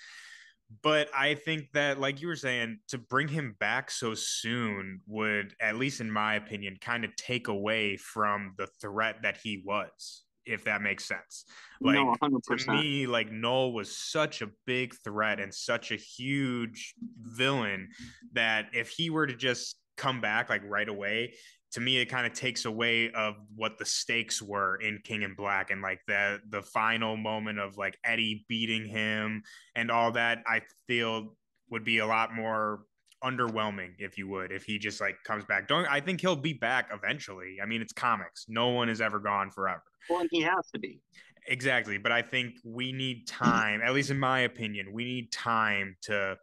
But I think that, like you were saying, to bring him back so soon would, at least in my opinion, kind of take away from the threat that he was, if that makes sense. Like no, to me, like Knull was such a big threat and such a huge villain that if he were to just come back like right away, to me it kind of takes away of what the stakes were in King in Black and like the the final moment of like Eddie beating him and all that. I feel would be a lot more underwhelming if you would if he just like comes back. Don't I think he'll be back eventually. I mean, it's comics. No one is ever gone forever. Well, he has to be. Exactly, but I think we need time, at least in my opinion, we need time to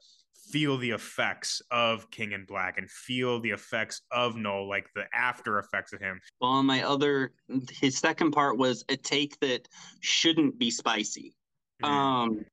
feel the effects of King in Black and feel the effects of Knull, like the after effects of him. Well, my other, his second part was a take that shouldn't be spicy. Mm. Um,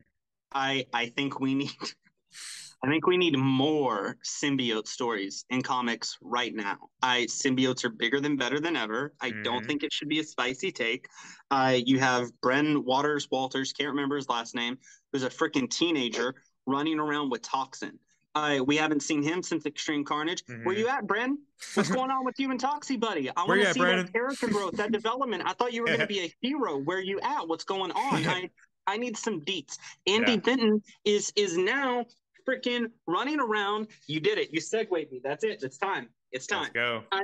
I I think we need, <laughs> I think we need more symbiote stories in comics right now. I symbiotes are bigger than better than ever. I don't Mhm. think it should be a spicy take. Uh, you have Bren Waters Walters, can't remember his last name, who's a freaking teenager running around with toxin. Uh, we haven't seen him since Extreme Carnage. Where Mhm. you at, Bren? What's <laughs> going on with you and Toxie, buddy? I Where want to see Brandon? that character growth, that <laughs> development. I thought you were going to be a hero. Where you at? What's going on? I I need some deets. Andi Yeah. Benton is is now freaking running around. You did it. You segued me. That's it. It's time. It's Let's time. go. I-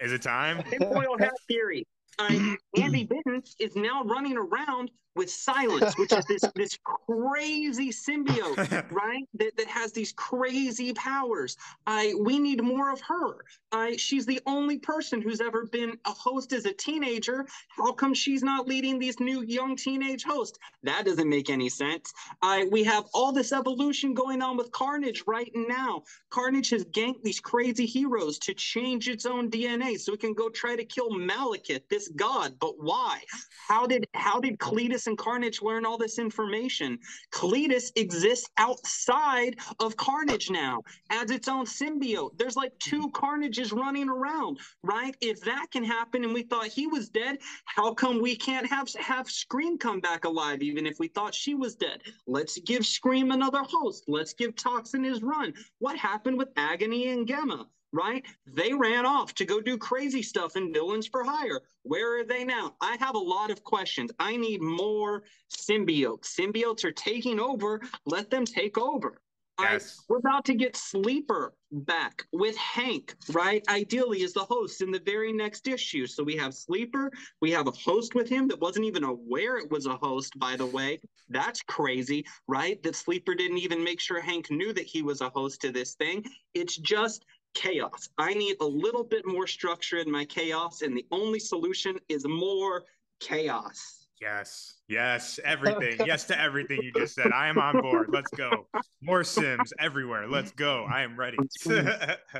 Is it time? Tinfoil hat theory. <clears throat> Andi Benton is now running around with Silence, which is this this crazy symbiote, <laughs> right? That, that has these crazy powers. I we need more of her. I she's the only person who's ever been a host as a teenager. How come she's not leading these new young teenage hosts? That doesn't make any sense. I we have all this evolution going on with Carnage right now. Carnage has ganked these crazy heroes to change its own DNA so it can go try to kill Malekith, this god. But why? How did how did Cletus and Carnage learn all this information? Cletus exists outside of Carnage now as its own symbiote. There's like two Carnages running around, right? If that can happen and we thought he was dead, how come we can't have have Scream come back alive even if we thought she was dead? Let's give Scream another host. Let's give Toxin his run. What happened with Agony and Gemma? Right? They ran off to go do crazy stuff in Villains for Hire. Where are they now? I have a lot of questions. I need more symbiotes. Symbiotes are taking over. Let them take over. Yes. I, we're about to get Sleeper back with Hank, right? Ideally, as the host in the very next issue. So we have Sleeper. We have a host with him that wasn't even aware it was a host, by the way. That's crazy, right? That Sleeper didn't even make sure Hank knew that he was a host to this thing. It's just chaos. I need a little bit more structure in my chaos, and the only solution is more chaos. Yes, yes, everything. <laughs> yes to everything you just said. I am on board. Let's go. More Sims everywhere. Let's go. I am ready. <laughs>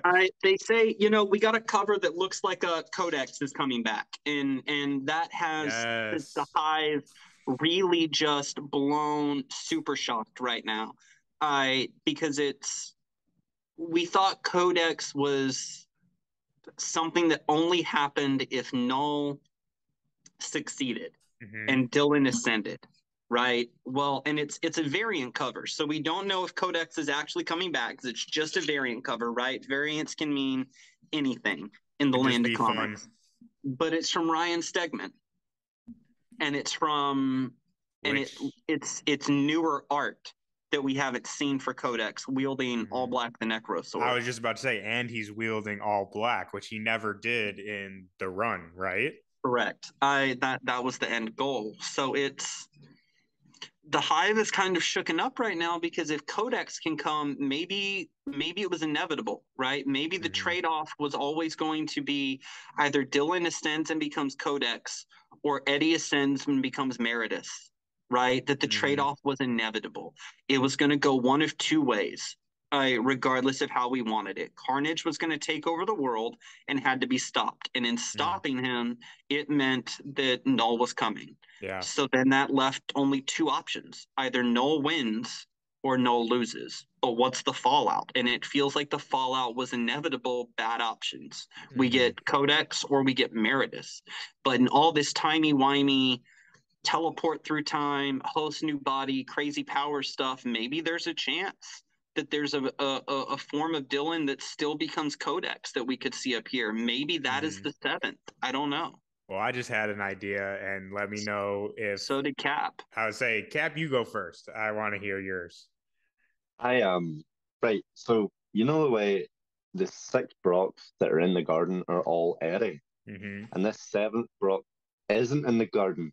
I, they say, you know, we got a cover that looks like a Codex is coming back, and and that has yes. the hive really just blown super shocked right now. I because it's we thought Codex was something that only happened if Knull succeeded Mhm. and Dylan ascended, right? Well, and it's it's a variant cover, so we don't know if Codex is actually coming back because it's just a variant cover, right? Variants can mean anything in the just land of fun. comics, but it's from Ryan Stegman, and it's from and it it's it's newer art that we haven't seen for Codex wielding all Mhm. black the Necro sword. I was just about to say, and he's wielding all black, which he never did in the run, right? Correct. I that that was the end goal. So it's the hive is kind of shooken up right now because if Codex can come, maybe maybe it was inevitable, right? Maybe the Mhm. trade-off was always going to be either Dylan ascends and becomes Codex or Eddie ascends and becomes Meridius, right? That the Mhm. trade-off was inevitable. It was going to go one of two ways. Uh, regardless of how we wanted it, Carnage was going to take over the world and had to be stopped. And in stopping him, it meant that Knull was coming. Yeah. So then that left only two options either Knull wins or Knull loses. But what's the fallout? And it feels like the fallout was inevitable bad options. We Mhm. get Codex or we get Meridius. But in all this timey wimey teleport through time, host new body, crazy power stuff, maybe there's a chance that there's a, a, a- a form of Dylan that still becomes Codex that we could see up here. Maybe that is Mhm. the seventh. I don't know. Well, I just had an idea, and let me know if So did Cap. I would say, Cap, you go first. I want to hear yours. I um right. So you know the way the six Brocks that are in the garden are all Eri, hmm and this seventh Brock isn't in the garden.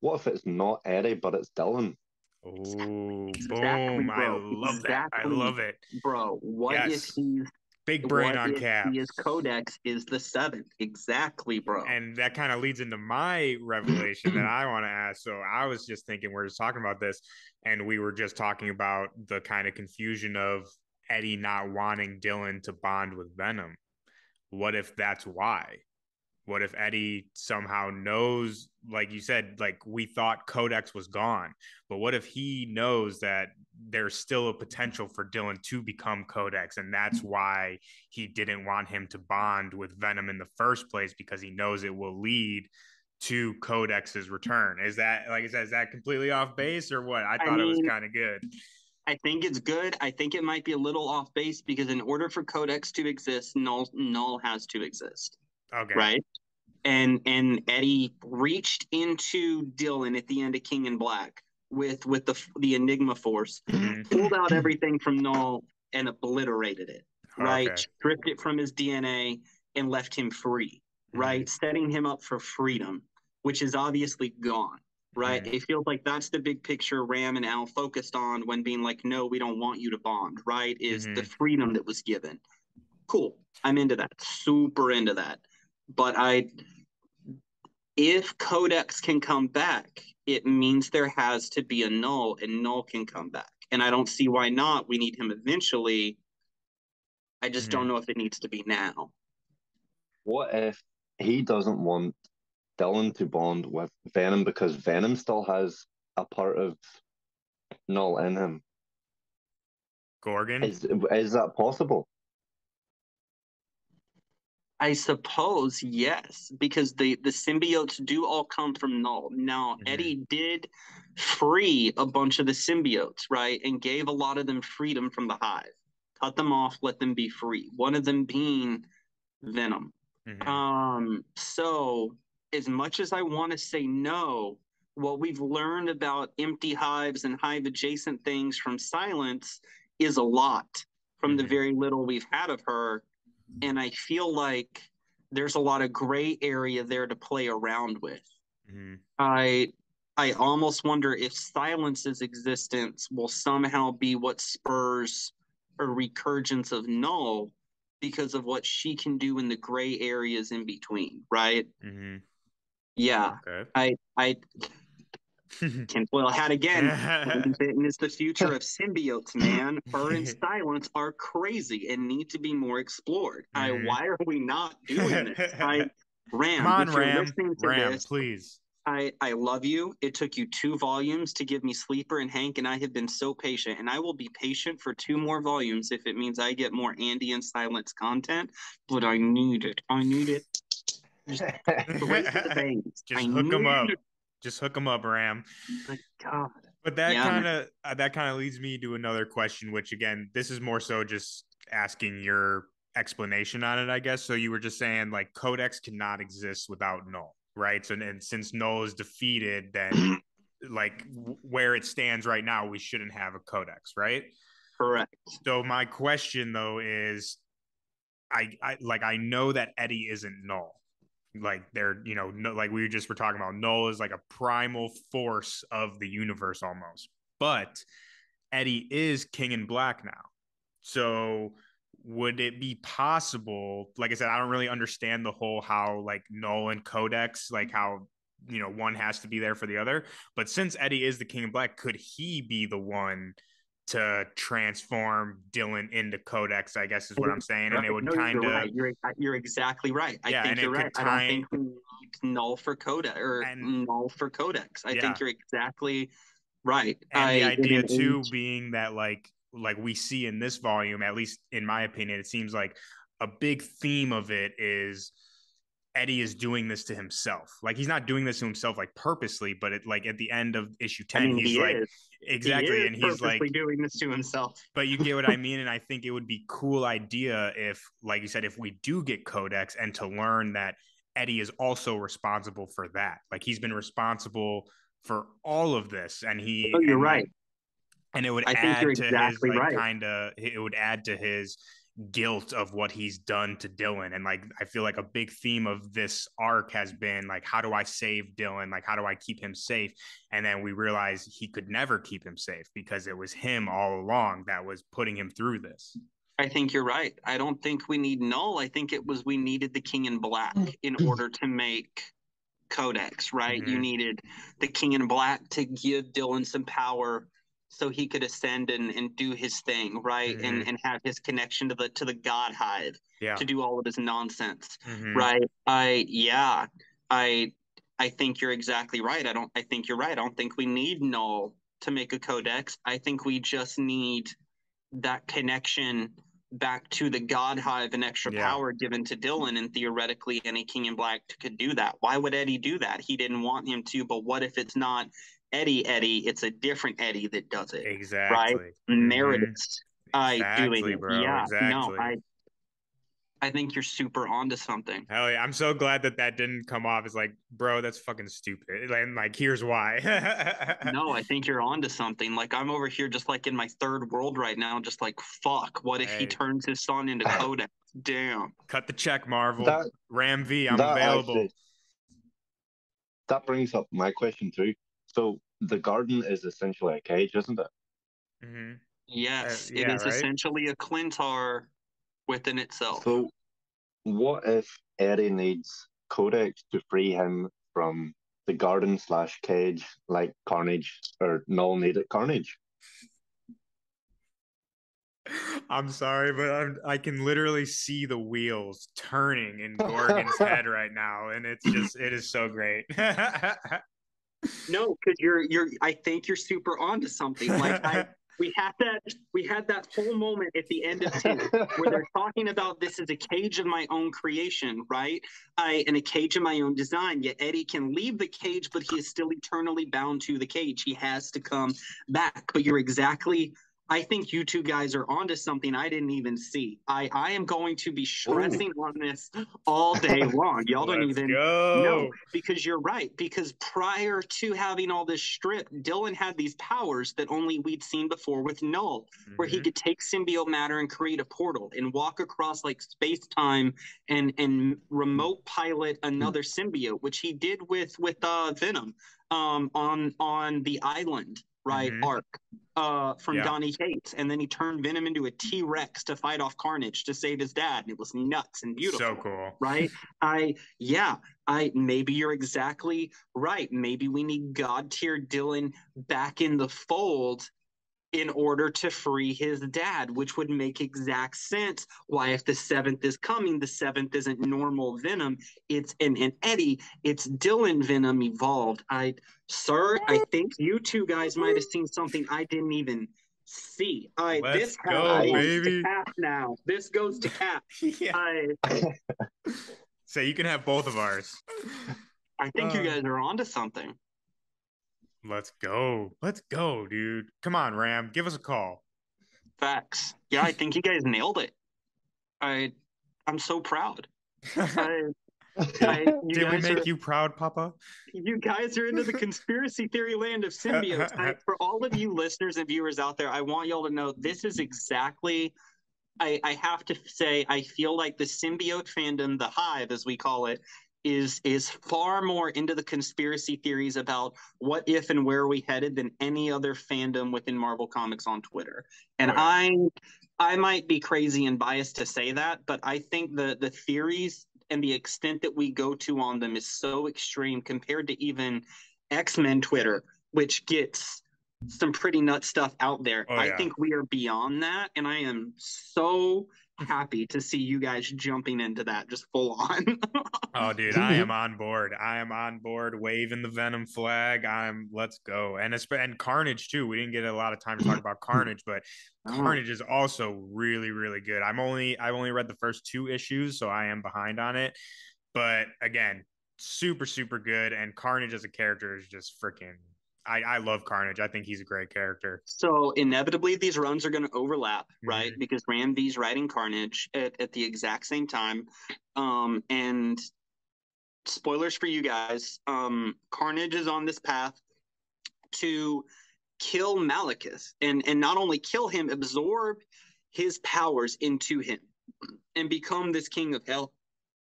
What if it's not Eddie, but it's Dylan? Oh, Exactly, boom! I bro. love that. I love it. Bro, what Yes. if he's Big brain what on Cap. He is Codex is the seventh. Exactly, bro. And that kind of leads into my revelation that I want to ask. So I was just thinking, we're just talking about this, and we were just talking about the kind of confusion of Eddie not wanting Dylan to bond with Venom. What if that's why? What if Eddie somehow knows, like you said, like we thought Codex was gone, but what if he knows that there's still a potential for Dylan to become Codex, and that's mm. why he didn't want him to bond with Venom in the first place because he knows it will lead to Codex's return. Is that like I said, is that completely off base or what? I thought it was kind of good. I think it's good. I think it might be a little off base because in order for Codex to exist, Knull Knull has to exist. Okay. right? And and Eddie reached into Dylan at the end of King in Black with with the the Enigma Force, Mhm. pulled out everything from Knull and obliterated it, right? Okay. Stripped it from his DNA and left him free, right? Setting him up for freedom, which is obviously gone. right? Mhm. It feels like that's the big picture Ram and Al focused on when being like, no, we don't want you to bond, right? Is the freedom that was given. Cool. I'm into that. Super into that. But I, if Codex can come back, it means there has to be a knull and knull can come back. And I don't see why not. We need him eventually. I just Mhm. don't know if it needs to be now. What if he doesn't want Dylan to bond with Venom because Venom still has a part of Knull in him? Gorgon. Is is that possible? I suppose yes, because the the symbiotes do all come from Knull. Now Mhm. Eddie did free a bunch of the symbiotes, right, and gave a lot of them freedom from the hive. Cut them off, let them be free. One of them being Venom. Mhm. Um, so as much as I want to say no, what we've learned about empty hives and hive adjacent things from Silence is a lot from the Mhm. very little we've had of her. And I feel like there's a lot of gray area there to play around with. Mhm. I I almost wonder if Silence's existence will somehow be what spurs a recurgence of Knull because of what she can do in the gray areas in between, right? Mhm. Yeah. Okay. I I <laughs> tinfoil hat again. <laughs> Fitting is the future of symbiotes, man. Her and <laughs> Silence are crazy and need to be more explored. I Mhm. why are we not doing this? I Ram, Come on, Ram. Ram, this, please. I, I love you. It took you two volumes to give me Sleeper and Hank, and I have been so patient. And I will be patient for two more volumes if it means I get more Andi and Silence content. But I need it. I need it. Straight to the veins. Just I hook them need. Just hook them up, Ram. My God. But that Yeah, kind of uh, that kind of leads me to another question, which again, this is more so just asking your explanation on it, I guess. So you were just saying like Codex cannot exist without Knull, right? So and since Knull is defeated, then <clears throat> like w- where it stands right now, we shouldn't have a Codex, right? Correct. So my question though is, I, I like I know that Eddie isn't Knull. Like they're you know no, like we just were talking about Knull is like a primal force of the universe almost, but Eddie is King in Black now. So would it be possible? Like I said, I don't really understand the whole how like Knull and Codex like how you know one has to be there for the other. But since Eddie is the King in Black, could he be the one? To transform Dylan into Codex, I guess is what I'm saying, and it would No, kind you're of right. You're you're exactly right. I Yeah, think and it you're could right. I don't think we need knull for Codex or And- knull for Codex. I Yeah. think you're exactly right. and I, the idea too age- being that like like we see in this volume at least in my opinion it seems like a big theme of it is eddie is doing this to himself like he's not doing this to himself like purposely but it like at the end of issue 10 I mean, he's he like is. exactly he and he's like doing this to himself. but you get what I <laughs> mean, and I think it would be cool idea if, like you said, if we do get Codex and to learn that Eddie is also responsible for that. Like he's been responsible for all of this, and he. Oh, you're and, like, right. and it would I think add to exactly his like right. kind of. It would add to his guilt of what he's done to Dylan, and like I feel like a big theme of this arc has been like, how do I save Dylan? Like, how do I keep him safe? And then we realize he could never keep him safe because it was him all along that was putting him through this. I think you're right. I don't think we need knull. I think it was we needed the king in black in <clears throat> order to make Codex, right? You Mhm. needed the king in black to give Dylan some power so he could ascend and, and do his thing, right? And Mhm. and have his connection to the to the God hive Yeah. to do all of his nonsense. Mhm. Right. I yeah. I I think you're exactly right. I don't I think you're right. I don't think we need knull to make a codex. I think we just need that connection back to the God Hive and extra Yeah. power given to Dylan, and theoretically any King in Black could do that. Why would Eddie do that? He didn't want him to, but what if it's not Eddie Eddie, it's a different Eddie that does it. Exactly. Right? Meridius. I Exactly, doing it. bro, Yeah. exactly. No, I I think you're super onto something. Hell yeah. I'm so glad that that didn't come off as like, bro, that's fucking stupid. And like, here's why. <laughs> No, I think you're onto something. Like I'm over here just like in my third world right now, just like fuck, what if Hey. he turns his son into <laughs> Kodak? Damn. Cut the check, Marvel. That Ram V, I'm that available. actually- that brings up my question too. So the garden is essentially a cage, isn't it? hmm Yes, Uh, yeah, is right? essentially a Klyntar within itself. So what if Eddie needs Codex to free him from the garden slash cage like Carnage or Null needed Carnage? I'm sorry, but I'm, I can literally see the wheels turning in Gorgon's <laughs> head right now, and it's just it is so great. <laughs> No, because you're you're. I think you're super onto something. Like I, <laughs> we had that we had that whole moment at the end of two where they're <laughs> talking about this is a cage of my own creation, right? I and a cage of my own design. Yet Eddie can leave the cage, but he is still eternally bound to the cage. He has to come back. But you're exactly. I think you two guys are onto something I didn't even see. I I am going to be stressing on this all day <laughs> long. Y'all don't even go. no, because you're right. Because prior to having all this strip, Dylan had these powers that only we'd seen before with Knull, where he Mhm. could take symbiote matter and create a portal and walk across like space time and and remote pilot another symbiote, which he did with with uh, Venom um, on on the island right Mhm. arc uh, from Yeah. Donny Cates, and then he turned Venom into a T Rex to fight off Carnage to save his dad, and it was nuts and beautiful So cool. right? I yeah, I maybe you're exactly right. Maybe we need God tier Dylan back in the fold in order to free his dad, which would make exact sense. Why, if the seventh is coming, the seventh isn't normal Venom. It's and, and Eddie, it's Dylan Venom evolved. I sir, I think you two guys might have seen something I didn't even see. I Let's this go, goes baby. to Cap now. This goes to Cap. <laughs> yeah. I So you can have both of ours. I think you Uh, guys are onto something. Let's go. Let's go, dude. Come on, Ram. Give us a call. Facts. Yeah, I think you guys nailed it. I I'm so proud. I, <laughs> I, Did we make are, you proud, Papa? you guys are into the <laughs> conspiracy theory land of symbiotes. I, for all of you listeners and viewers out there, I want y'all to know this is exactly. I, I have to say, I feel like the symbiote fandom, the hive as we call it, is is far more into the conspiracy theories about what if and where are we headed than any other fandom within Marvel Comics on Twitter. And yeah. I I might be crazy and biased to say that, but I think the the theories and the extent that we go to on them is so extreme compared to even X-Men Twitter, which gets some pretty nut stuff out there. Oh, I think we are beyond that, and I am so happy to see you guys jumping into that just full on. <laughs> Oh, dude, I am on board. I am on board, waving the Venom flag. I'm let's go, and it's and Carnage too. We didn't get a lot of time to talk about Carnage, but <laughs> oh. Carnage is also really, really good. I'm only I've only read the first two issues, so I am behind on it. But again, super, super good. And Carnage as a character is just freaking. I I love Carnage. I think he's a great character. So inevitably, these runs are going to overlap, right? Mhm. Because Ram V's writing Carnage at, at the exact same time. Um, and spoilers for you guys: um, Carnage is on this path to kill Malekith, and and not only kill him, absorb his powers into him, and become this king of Hell,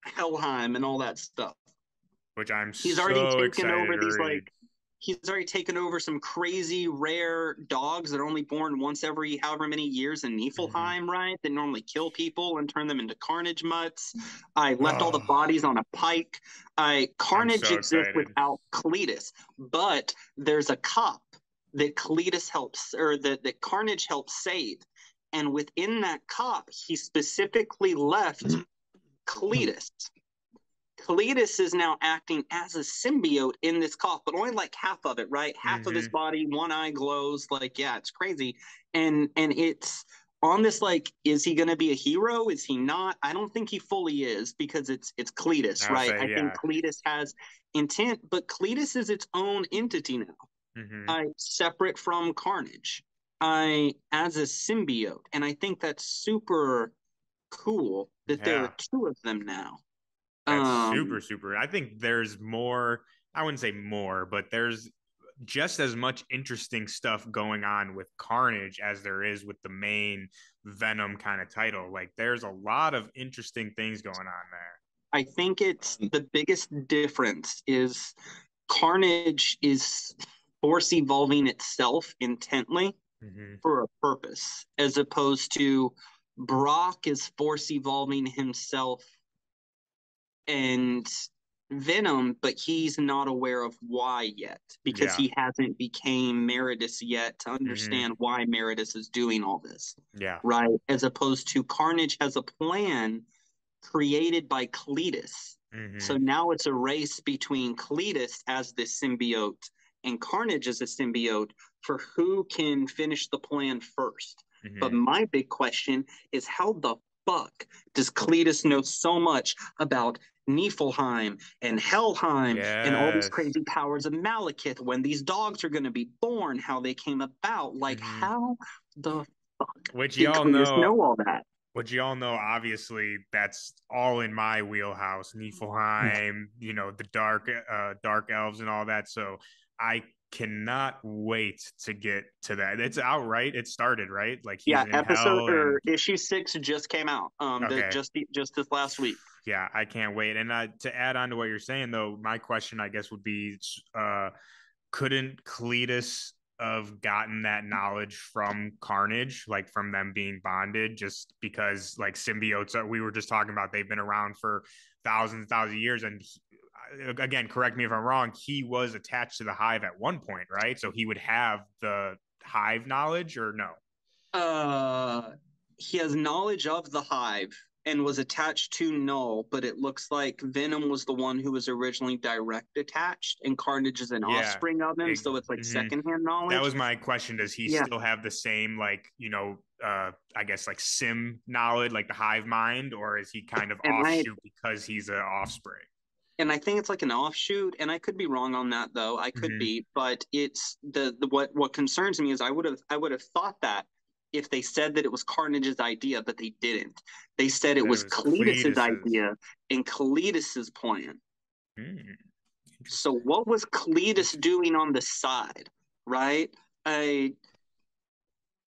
Helheim, and all that stuff. Which I'm He's already so taken over these like he's already taken over some crazy rare dogs that are only born once every however many years in Niflheim, mm-hmm. right? That normally kill people and turn them into carnage mutts. I left all the Oh. bodies on a pike. I carnage so exists excited. without Cletus, but there's a cop that Cletus helps or that, that Carnage helps save. And within that cop, he specifically left mm-hmm. Cletus. Cletus is now acting as a symbiote in this cop, but only like half of it, right? Half of his Mhm. body, one eye glows. Like, yeah, it's crazy. And and it's on this like, is he gonna be a hero? Is he not? I don't think he fully is because it's it's Cletus, I'll right? say, I think yeah. Cletus has intent, but Cletus is its own entity now. Mhm. I separate from Carnage. I as a symbiote, and I think that's super cool that there are two of them now. That's Um, super, super. I think there's more. I wouldn't say more, but there's just as much interesting stuff going on with Carnage as there is with the main Venom kind of title. Like, there's a lot of interesting things going on there. I think it's the biggest difference is Carnage is force evolving itself intently hmm for a purpose, as opposed to Brock is force evolving himself and Venom, but he's not aware of why yet because Yeah. he hasn't became Meridius yet to understand why Meridius is doing all this, Yeah. right? As opposed to Carnage has a plan created by Cletus. hmm So now it's a race between Cletus as the symbiote and Carnage as a symbiote for who can finish the plan first. hmm But my big question is how the fuck does Cletus know so much about Niflheim and Helheim and all these crazy powers of Malekith when these dogs are going to be born, how they came about? Like, Mhm. how the fuck Which y'all know, know all that? which y'all know, obviously, that's all in my wheelhouse. Niflheim, you know, the dark, uh, dark elves and all that. So I cannot wait to get to that. It's out, right? It started, right? Like he's Yeah, in episode hell or issue six just came out. Um, the- just just this last week. Yeah, I can't wait. And uh, to add on to what you're saying, though, my question, I guess, would be, uh, couldn't Cletus have gotten that knowledge from Carnage, like from them being bonded, just because like symbiotes we were just talking about, they've been around for thousands and thousands of years, and he- again, correct me if I'm wrong, he was attached to the hive at one point, right? So he would have the hive knowledge, or no? Uh, he has knowledge of the hive and was attached to Knull, but it looks like Venom was the one who was originally direct attached, and Carnage is an Yeah, offspring of him, ex- so it's like mhm. secondhand knowledge. That was my question. Does he Yeah. still have the same like you know, uh, I guess like sim knowledge, like the hive mind, or is he kind of And I- offshoot because he's an offspring? and I think it's like an offshoot, and I could be wrong on that though. I could Mhm. be, but it's the, the what what concerns me is I would have I would have thought that if they said that it was Carnage's idea, but they didn't. They said it was was Cletus's Cletus's. idea and Cletus's plan. Hmm. So what was Cletus doing on the side, right? I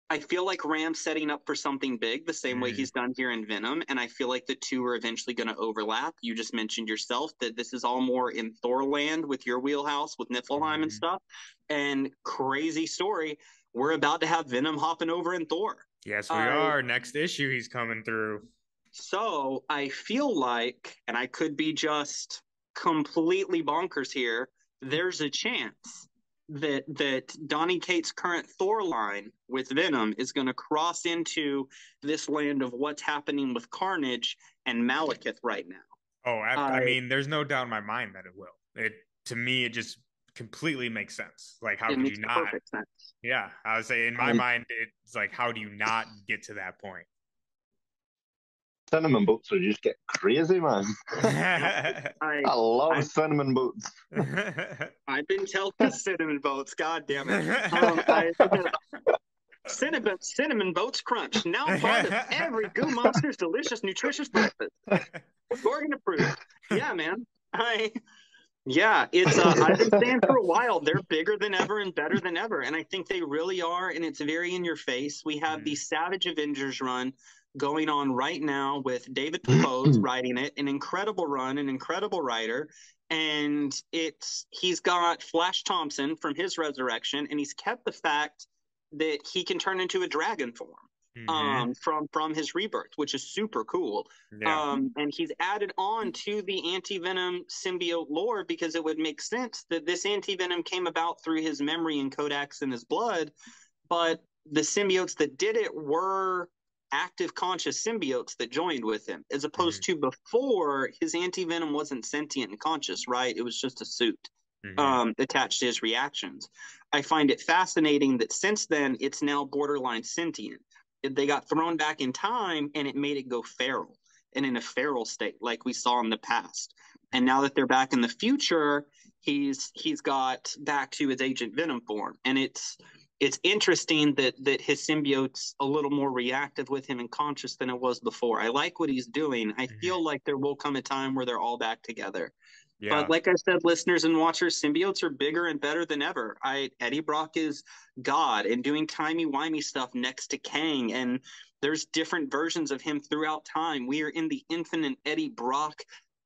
I feel like Ram's setting up for something big, the same way Mhm. he's done here in Venom, and I feel like the two are eventually going to overlap. You just mentioned yourself that this is all more in Thorland with your wheelhouse with Niflheim and Mhm. stuff. And crazy story, we're about to have Venom hopping over in Thor. Yes, we I- are. Next issue, he's coming through. So I feel like, and I could be just completely bonkers here, there's a chance that that Donny Cates' current Thor line with Venom is going to cross into this land of what's happening with Carnage and Malekith right now. Oh, I, I I- mean, there's no doubt in my mind that it will. It to me, it just completely makes sense. Like, how it could makes you not? sense. Yeah, I would say in my Um, mind, it's like, how do you not get to that point? Cinnamon boats are just get crazy, man. <laughs> <laughs> I I love I- cinnamon boats. <laughs> I've been telling the cinnamon boats, god damn it. Um, I, cinnamon cinnamon boats crunch now part of every Goo Monster's delicious nutritious breakfast. Gorgon approved. Yeah, man. I yeah, it's uh, I've been saying for a <laughs> while they're bigger than ever and better than ever, and I think they really are, and it's very in your face. We have the Savage Avengers run going on right now with David Pepose <clears throat> writing it, an incredible run, an incredible writer, and it's he's got Flash Thompson from his resurrection, and he's kept the fact that he can turn into a dragon form Mhm. um from from his rebirth which is super cool yeah. um, and he's added on to the anti-venom symbiote lore because it would make sense that this anti-venom came about through his memory and codex in his blood, but the symbiotes that did it were active conscious symbiotes that joined with him, as opposed to before his anti-venom wasn't sentient and conscious, right? It was just a suit Mhm. um, attached to his reactions. I find it fascinating that since then it's now borderline sentient. They got thrown back in time and it made it go feral and in a feral state like we saw in the past. And now that they're back in the future, he's he's got back to his agent venom form. And it's it's interesting that that his symbiote's a little more reactive with him and conscious than it was before. I like what he's doing. I Mhm. feel like there will come a time where they're all back together. Yeah. But like I said, listeners and watchers, symbiotes are bigger and better than ever. I Eddie Brock is God and doing timey wimey stuff next to Kang, and there's different versions of him throughout time. We are in the infinite Eddie Brock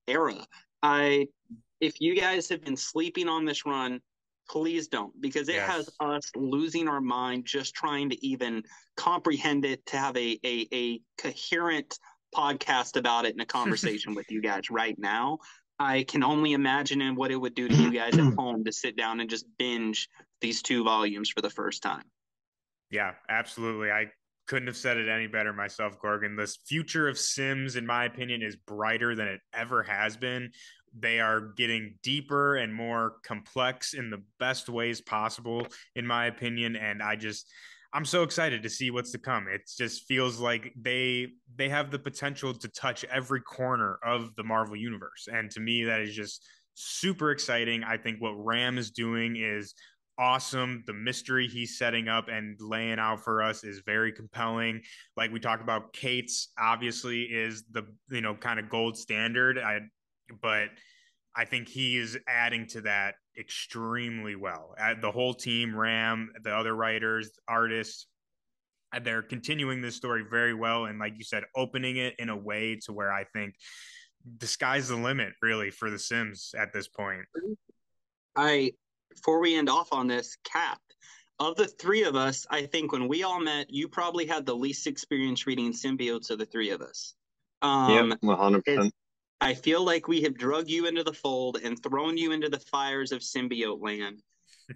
era. I if you guys have been sleeping on this run, please don't because it Yes. has us losing our mind just trying to even comprehend it to have a, a, a coherent podcast about it in a <laughs> conversation with you guys right now i can only imagine and what it would do to you guys at <clears throat> home to sit down and just binge these two volumes for the first time Yeah, absolutely. I couldn't have said it any better myself, Gorgon. The future of Sims, in my opinion, is brighter than it ever has been. They are getting deeper and more complex in the best ways possible, in my opinion. And I just, I'm so excited to see what's to come. It just feels like they they have the potential to touch every corner of the Marvel universe, and to me, that is just super exciting. I think what Ram is doing is awesome. The mystery he's setting up and laying out for us is very compelling. Like we talked about, Cates obviously is the you know kind of gold standard. I but I think he is adding to that extremely well. Uh, The whole team, Ram, the other writers, artists, uh, they're continuing this story very well. And like you said, opening it in a way to where I think the sky's the limit, really, for The Sims at this point. I before we end off on this, Cap, of the three of us, I think when we all met, you probably had the least experience reading symbiotes of the three of us. Um, yep, one hundred percent. I feel like we have drug you into the fold and thrown you into the fires of symbiote land.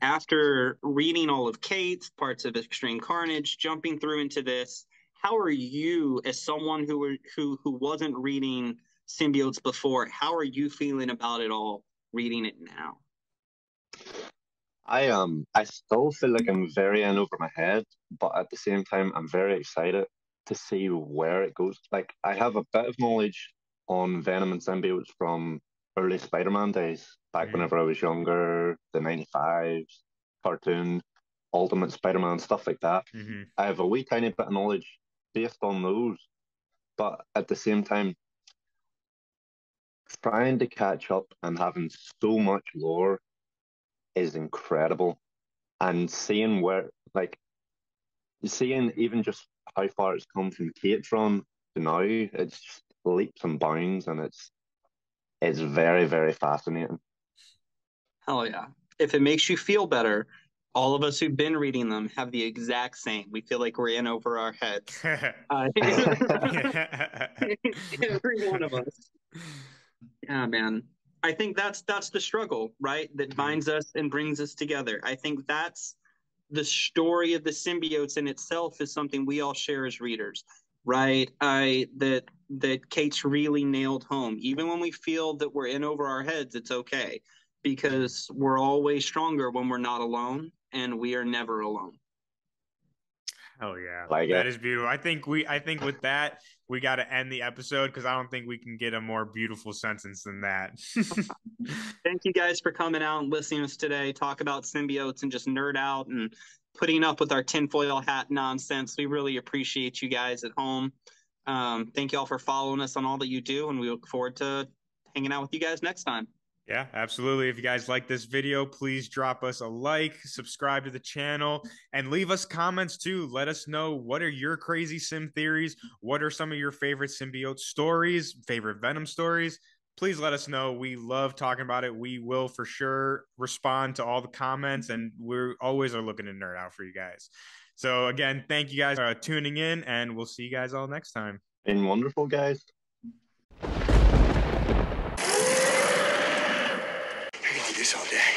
After reading all of Cates' parts of Extreme Carnage, jumping through into this, how are you, as someone who were, who who wasn't reading symbiotes before, how are you feeling about it all, reading it now? I um I still feel like I'm very in over my head, but at the same time I'm very excited to see where it goes. Like I have a bit of knowledge on Venom and symbiotes from early Spider-Man days, back Mhm. whenever I was younger, the '95s cartoon, Ultimate Spider-Man stuff like that. Mhm. I have a wee tiny bit of knowledge based on those, but at the same time, trying to catch up and having so much lore is incredible. And seeing where, like, seeing even just how far it's come from Cates' run to now, it's just leaps and bounds, and it's it's very very fascinating. Hell yeah. If it makes you feel better, all of us who've been reading them have the exact same. We feel like we're in over our heads. Uh, <laughs> <laughs> every one of us. Yeah, man. I think that's that's the struggle, right? That binds us and brings us together. I think that's the story of the symbiotes in itself is something we all share as readers, right? I that that Cates really nailed home. Even when we feel that we're in over our heads, it's okay because we're always stronger when we're not alone, and we are never alone. Hell yeah. Like that it. is beautiful. I think we I think with that we got to end the episode because I don't think we can get a more beautiful sentence than that. <laughs> Thank you guys for coming out and listening to us today, talk about symbiotes and just nerd out and putting up with our tinfoil hat nonsense. We really appreciate you guys at home. Um, thank you all for following us on all that you do, and we look forward to hanging out with you guys next time. yeah, absolutely. If you guys like this video, please drop us a like, subscribe to the channel, and leave us comments too. Let us know what are your crazy sim theories? What are some of your favorite symbiote stories, favorite Venom stories? Please let us know. We love talking about it. We will for sure respond to all the comments, and we're always are looking to nerd out for you guys. So again, thank you guys for uh, tuning in, and we'll see you guys all next time. Been wonderful, guys. I can do this all day.